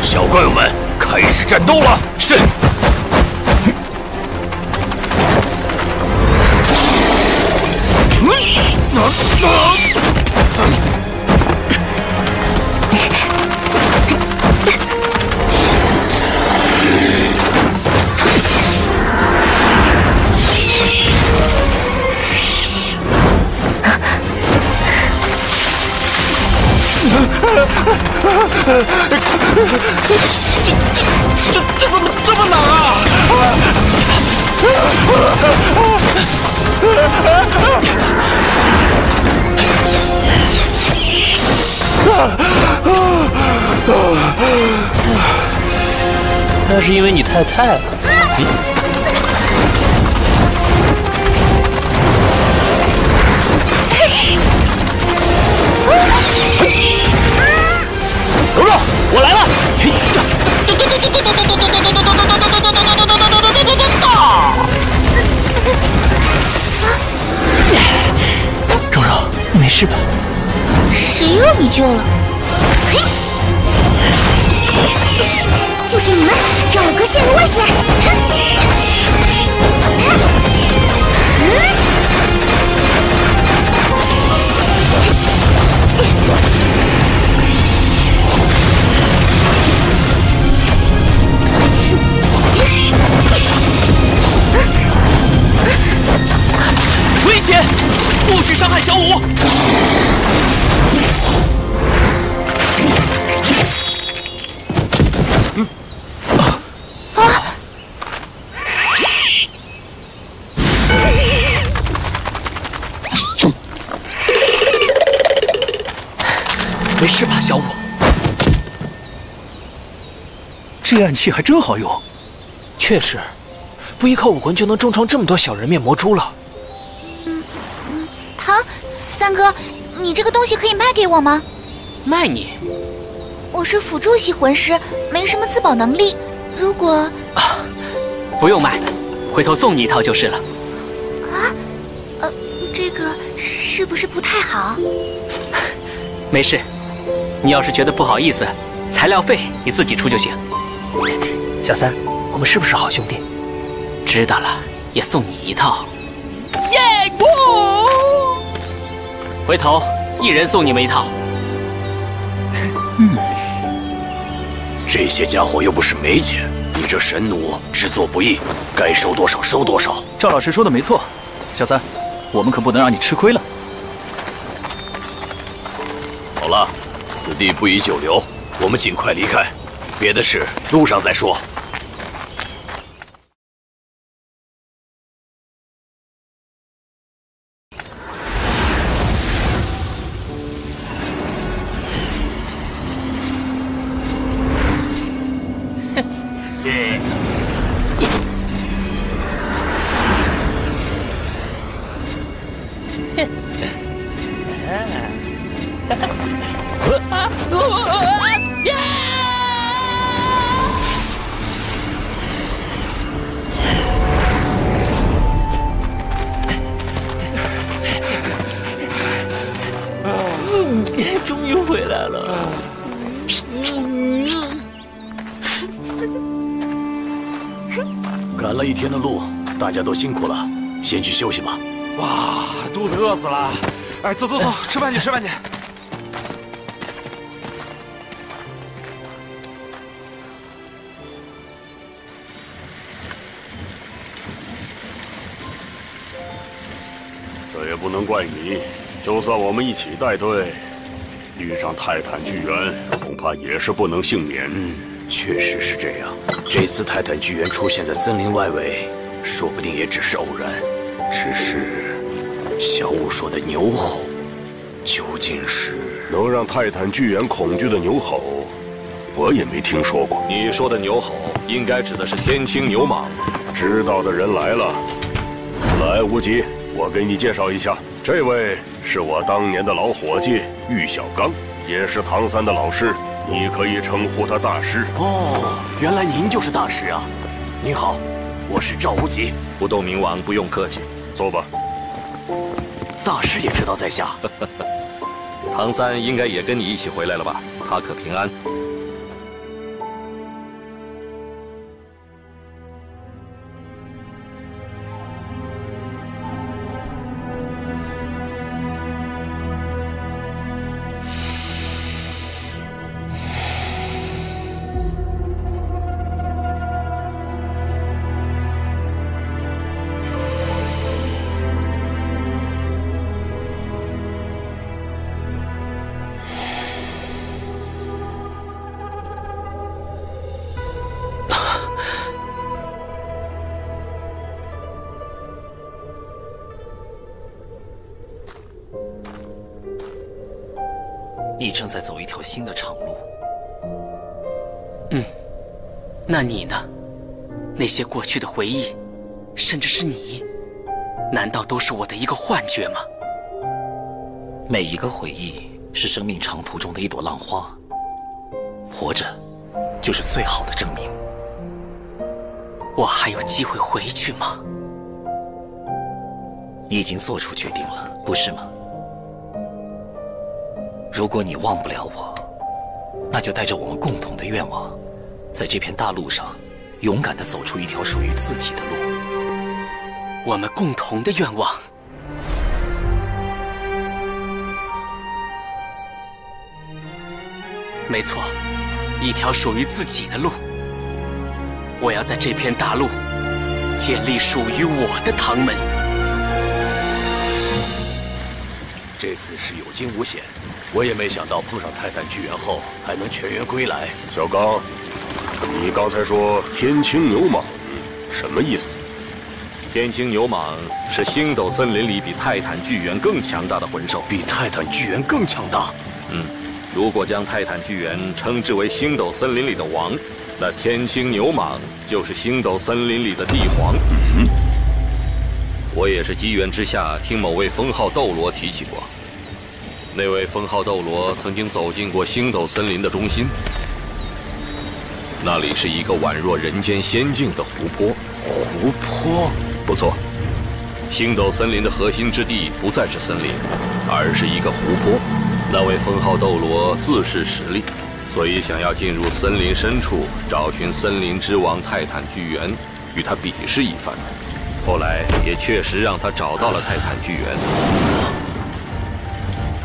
小怪物们，开始战斗了！是。啊？那是因为你太菜了。柔柔，我来了！柔柔，你没事吧？谁让你救了？嘿就是你们让我哥陷入危险！危险！不许伤害小五！没事吧，小五？这暗器还真好用。确实，不依靠武魂就能重创这么多小人面魔蛛了。嗯唐三哥，你这个东西可以卖给我吗？卖你？我是辅助系魂师，没什么自保能力。如果啊不用卖，回头送你一套就是了。啊，呃，这个是不是不太好？没事，你要是觉得不好意思，材料费你自己出就行。小三，我们是不是好兄弟？知道了，也送你一套。耶！不，回头一人送你们一套。些家伙又不是没钱，你这神弩制作不易，该收多少收多少。赵老师说的没错，小三，我们可不能让你吃亏了。好了，此地不宜久留，我们尽快离开。别的事路上再说。终于回来了。赶了一天的路，大家都辛苦了，先去休息吧。哇，肚子饿死了！哎，走走走，吃饭去，吃饭去。就算我们一起带队，遇上泰坦巨猿，恐怕也是不能幸免。嗯，确实是这样。这次泰坦巨猿出现在森林外围，说不定也只是偶然。只是，小五说的牛吼，究竟是能让泰坦巨猿恐惧的牛吼，我也没听说过。你说的牛吼，应该指的是天青牛蟒。知道的人来了，来，无极，我给你介绍一下，这位是我当年的老伙计玉小刚，也是唐三的老师，你可以称呼他大师。哦，原来您就是大师啊！你好，我是赵无极。不动明王，不用客气，坐吧。大师也知道在下。唐三应该也跟你一起回来了吧？他可平安？些过去的回忆，甚至是你，难道都是我的一个幻觉吗？每一个回忆是生命长途中的一朵浪花，活着就是最好的证明。我还有机会回去吗？你已经做出决定了，不是吗？如果你忘不了我，那就带着我们共同的愿望，在这片大陆上，勇敢地走出一条属于自己的路。我们共同的愿望。没错，一条属于自己的路。我要在这片大陆建立属于我的唐门。这次是有惊无险，我也没想到碰上泰坦巨猿后还能全员归来。小刚，你刚才说天青牛蟒，什么意思？天青牛蟒是星斗森林里比泰坦巨猿更强大的魂兽，比泰坦巨猿更强大。嗯，如果将泰坦巨猿称之为星斗森林里的王，那天青牛蟒就是星斗森林里的帝皇。嗯，我也是机缘之下听某位封号斗罗提起过。那位封号斗罗曾经走进过星斗森林的中心，那里是一个宛若人间仙境的湖泊。湖泊，不错。星斗森林的核心之地不再是森林，而是一个湖泊。那位封号斗罗自恃实力，所以想要进入森林深处找寻森林之王泰坦巨猿，与他比试一番。后来也确实让他找到了泰坦巨猿。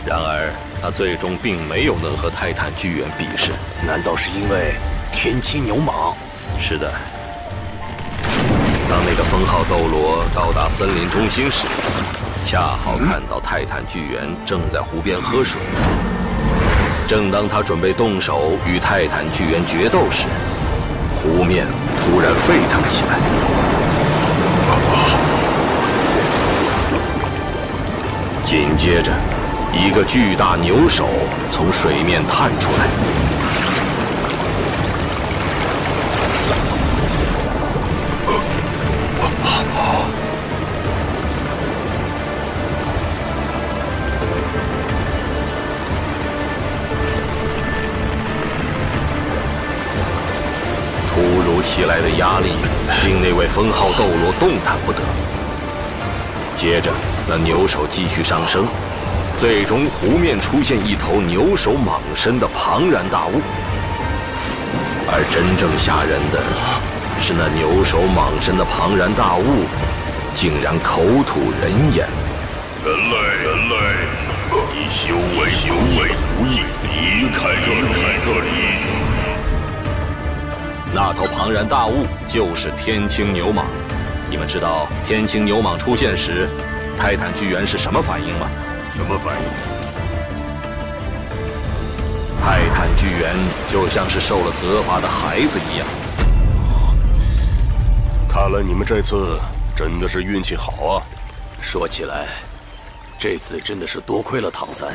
然而，他最终并没有能和泰坦巨猿比试。难道是因为天青牛蟒？是的。当那个封号斗罗到达森林中心时，恰好看到泰坦巨猿正在湖边喝水。正当他准备动手与泰坦巨猿决斗时，湖面突然沸腾起来。紧接着，一个巨大牛手从水面探出来。来的压力令那位封号斗罗动弹不得。接着，那牛首继续上升，最终湖面出现一头牛首蟒身的庞然大物。而真正吓人的是，那牛首蟒身的庞然大物竟然口吐人言：“人类，人类，你修为修为不易，离开这里，离开这里。”那头庞然大物就是天青牛蟒，你们知道天青牛蟒出现时，泰坦巨猿是什么反应吗？什么反应？泰坦巨猿就像是受了责罚的孩子一样。看来你们这次真的是运气好啊！说起来，这次真的是多亏了唐三。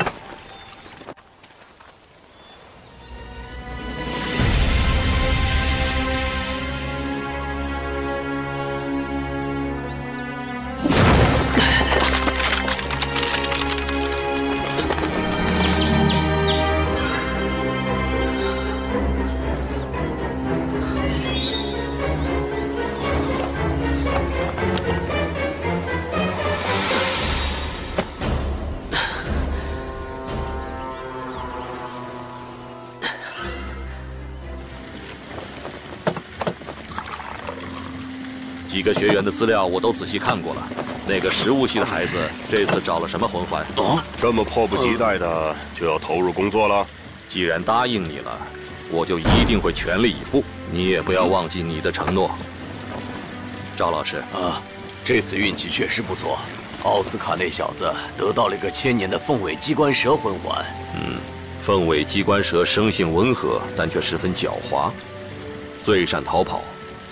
资料我都仔细看过了。那个食物系的孩子这次找了什么魂环？哦，这么迫不及待的就要投入工作了。既然答应你了，我就一定会全力以赴。你也不要忘记你的承诺。赵老师啊，这次运气确实不错。奥斯卡那小子得到了一个千年的凤尾机关蛇魂环。嗯，凤尾机关蛇生性温和，但却十分狡猾，最善逃跑。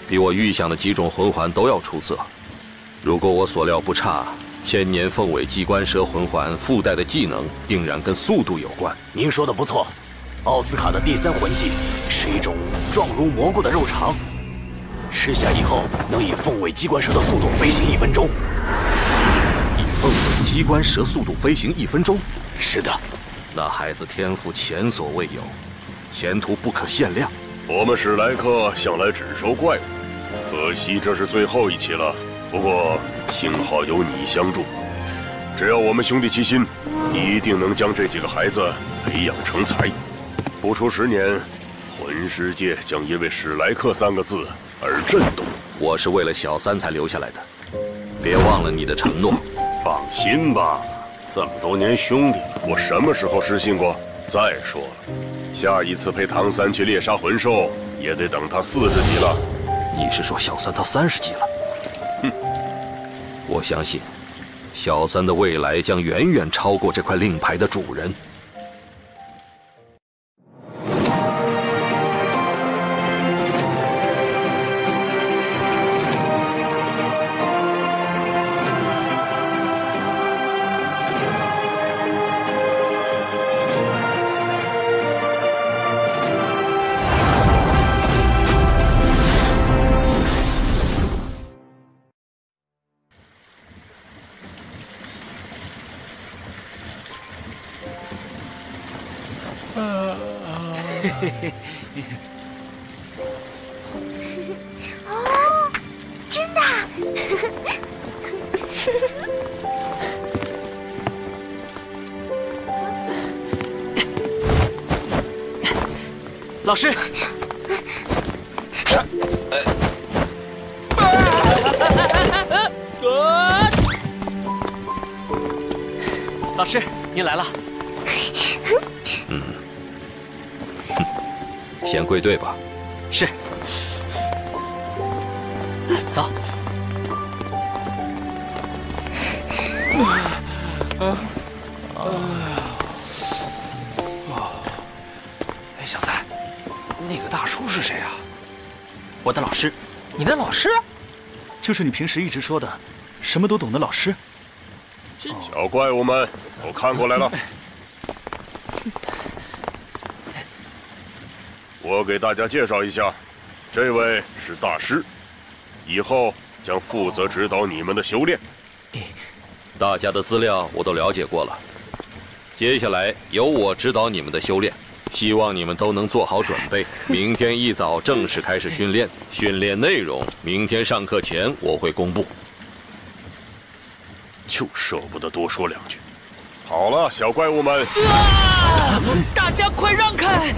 比我预想的几种魂环都要出色。如果我所料不差，千年凤尾机关蛇魂环附带的技能定然跟速度有关。您说的不错，奥斯卡的第三魂技是一种状如蘑菇的肉肠，吃下以后能以凤尾机关蛇的速度飞行一分钟。以凤尾机关蛇速度飞行一分钟？是的，那孩子天赋前所未有，前途不可限量。我们史莱克向来只收怪物，可惜这是最后一期了。不过幸好有你相助，只要我们兄弟齐心，一定能将这几个孩子培养成才。不出十年，魂师界将因为史莱克三个字而震动。我是为了小三才留下来的，别忘了你的承诺。放心吧，这么多年兄弟，我什么时候失信过？再说了，下一次陪唐三去猎杀魂兽，也得等他四十级了。你是说小三他三十级了？哼，我相信，小三的未来将远远超过这块令牌的主人。就是你平时一直说的什么都懂的老师。小怪物们都看过来了，我给大家介绍一下，这位是大师，以后将负责指导你们的修炼。大家的资料我都了解过了，接下来由我指导你们的修炼，希望你们都能做好准备，明天一早正式开始训练。训练内容，明天上课前我会公布。就舍不得多说两句。好了，小怪物们，啊！大家快让开！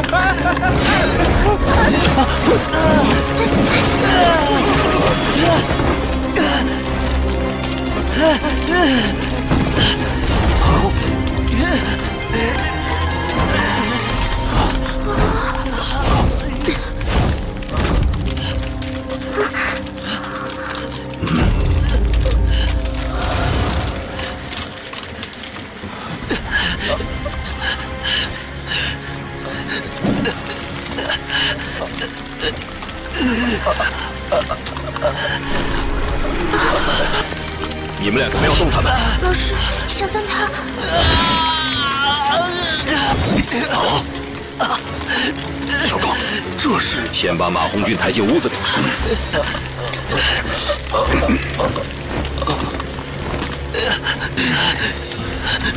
아. 你们两个不要动他们。老师，小三他……啊！小高，这是先把马红俊抬进屋子里。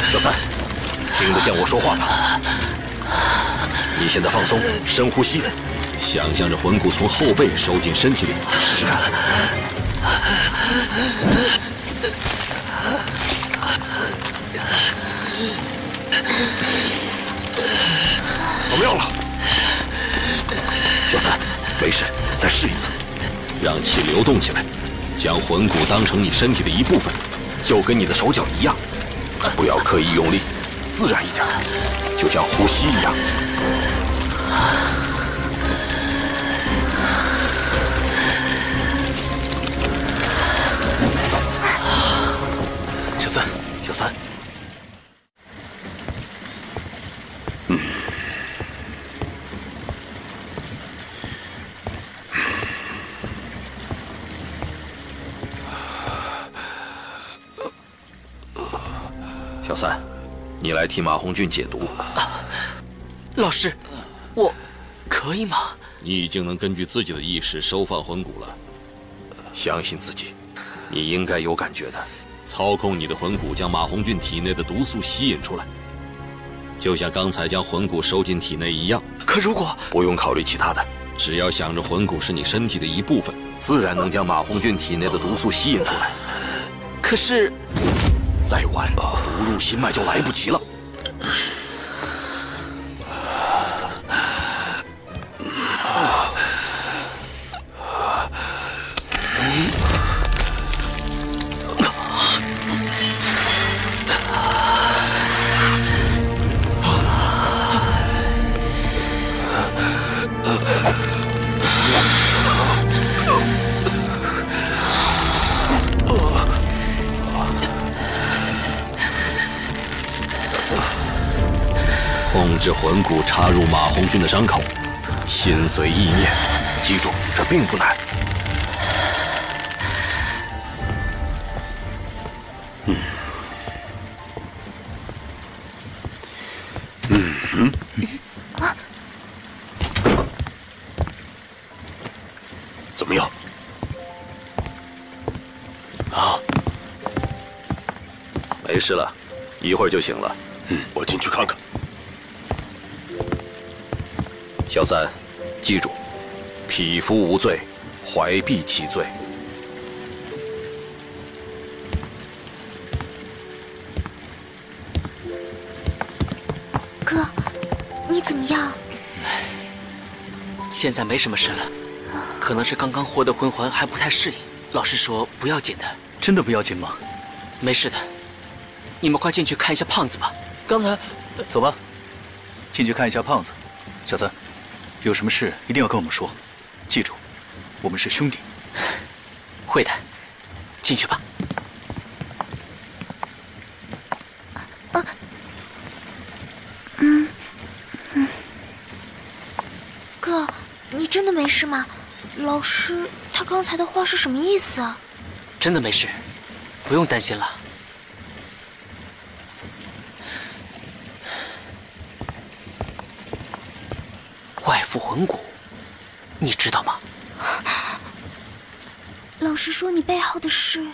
小三，听得见我说话吗？你现在放松，深呼吸，想象着魂骨从后背收进身体里，试试看。没事，再试一次，让气流动起来，将魂骨当成你身体的一部分，就跟你的手脚一样，不要刻意用力，自然一点，就像呼吸一样。替马红俊解毒。老师，我可以吗？你已经能根据自己的意识收放魂骨了，相信自己，你应该有感觉的。操控你的魂骨将马红俊体内的毒素吸引出来，就像刚才将魂骨收进体内一样。可如果不用考虑其他的，只要想着魂骨是你身体的一部分，自然能将马红俊体内的毒素吸引出来。可是，再晚毒入心脉就来不及了。军的伤口，心随意念，记住，这并不难。嗯，嗯。嗯，怎么样？啊，没事了，一会儿就醒了。嗯，我进去看看。小三，记住，匹夫无罪，怀璧其罪。哥，你怎么样？现在没什么事了，可能是刚刚获得魂环还不太适应。老师说不要紧的，真的不要紧吗？没事的，你们快进去看一下胖子吧。刚才，走吧，进去看一下胖子。小三，有什么事一定要跟我们说，记住，我们是兄弟。会的，进去吧。嗯嗯，哥，你真的没事吗？老师他刚才的话是什么意思啊？真的没事，不用担心了。外附魂骨，你知道吗？老师说你背后的事。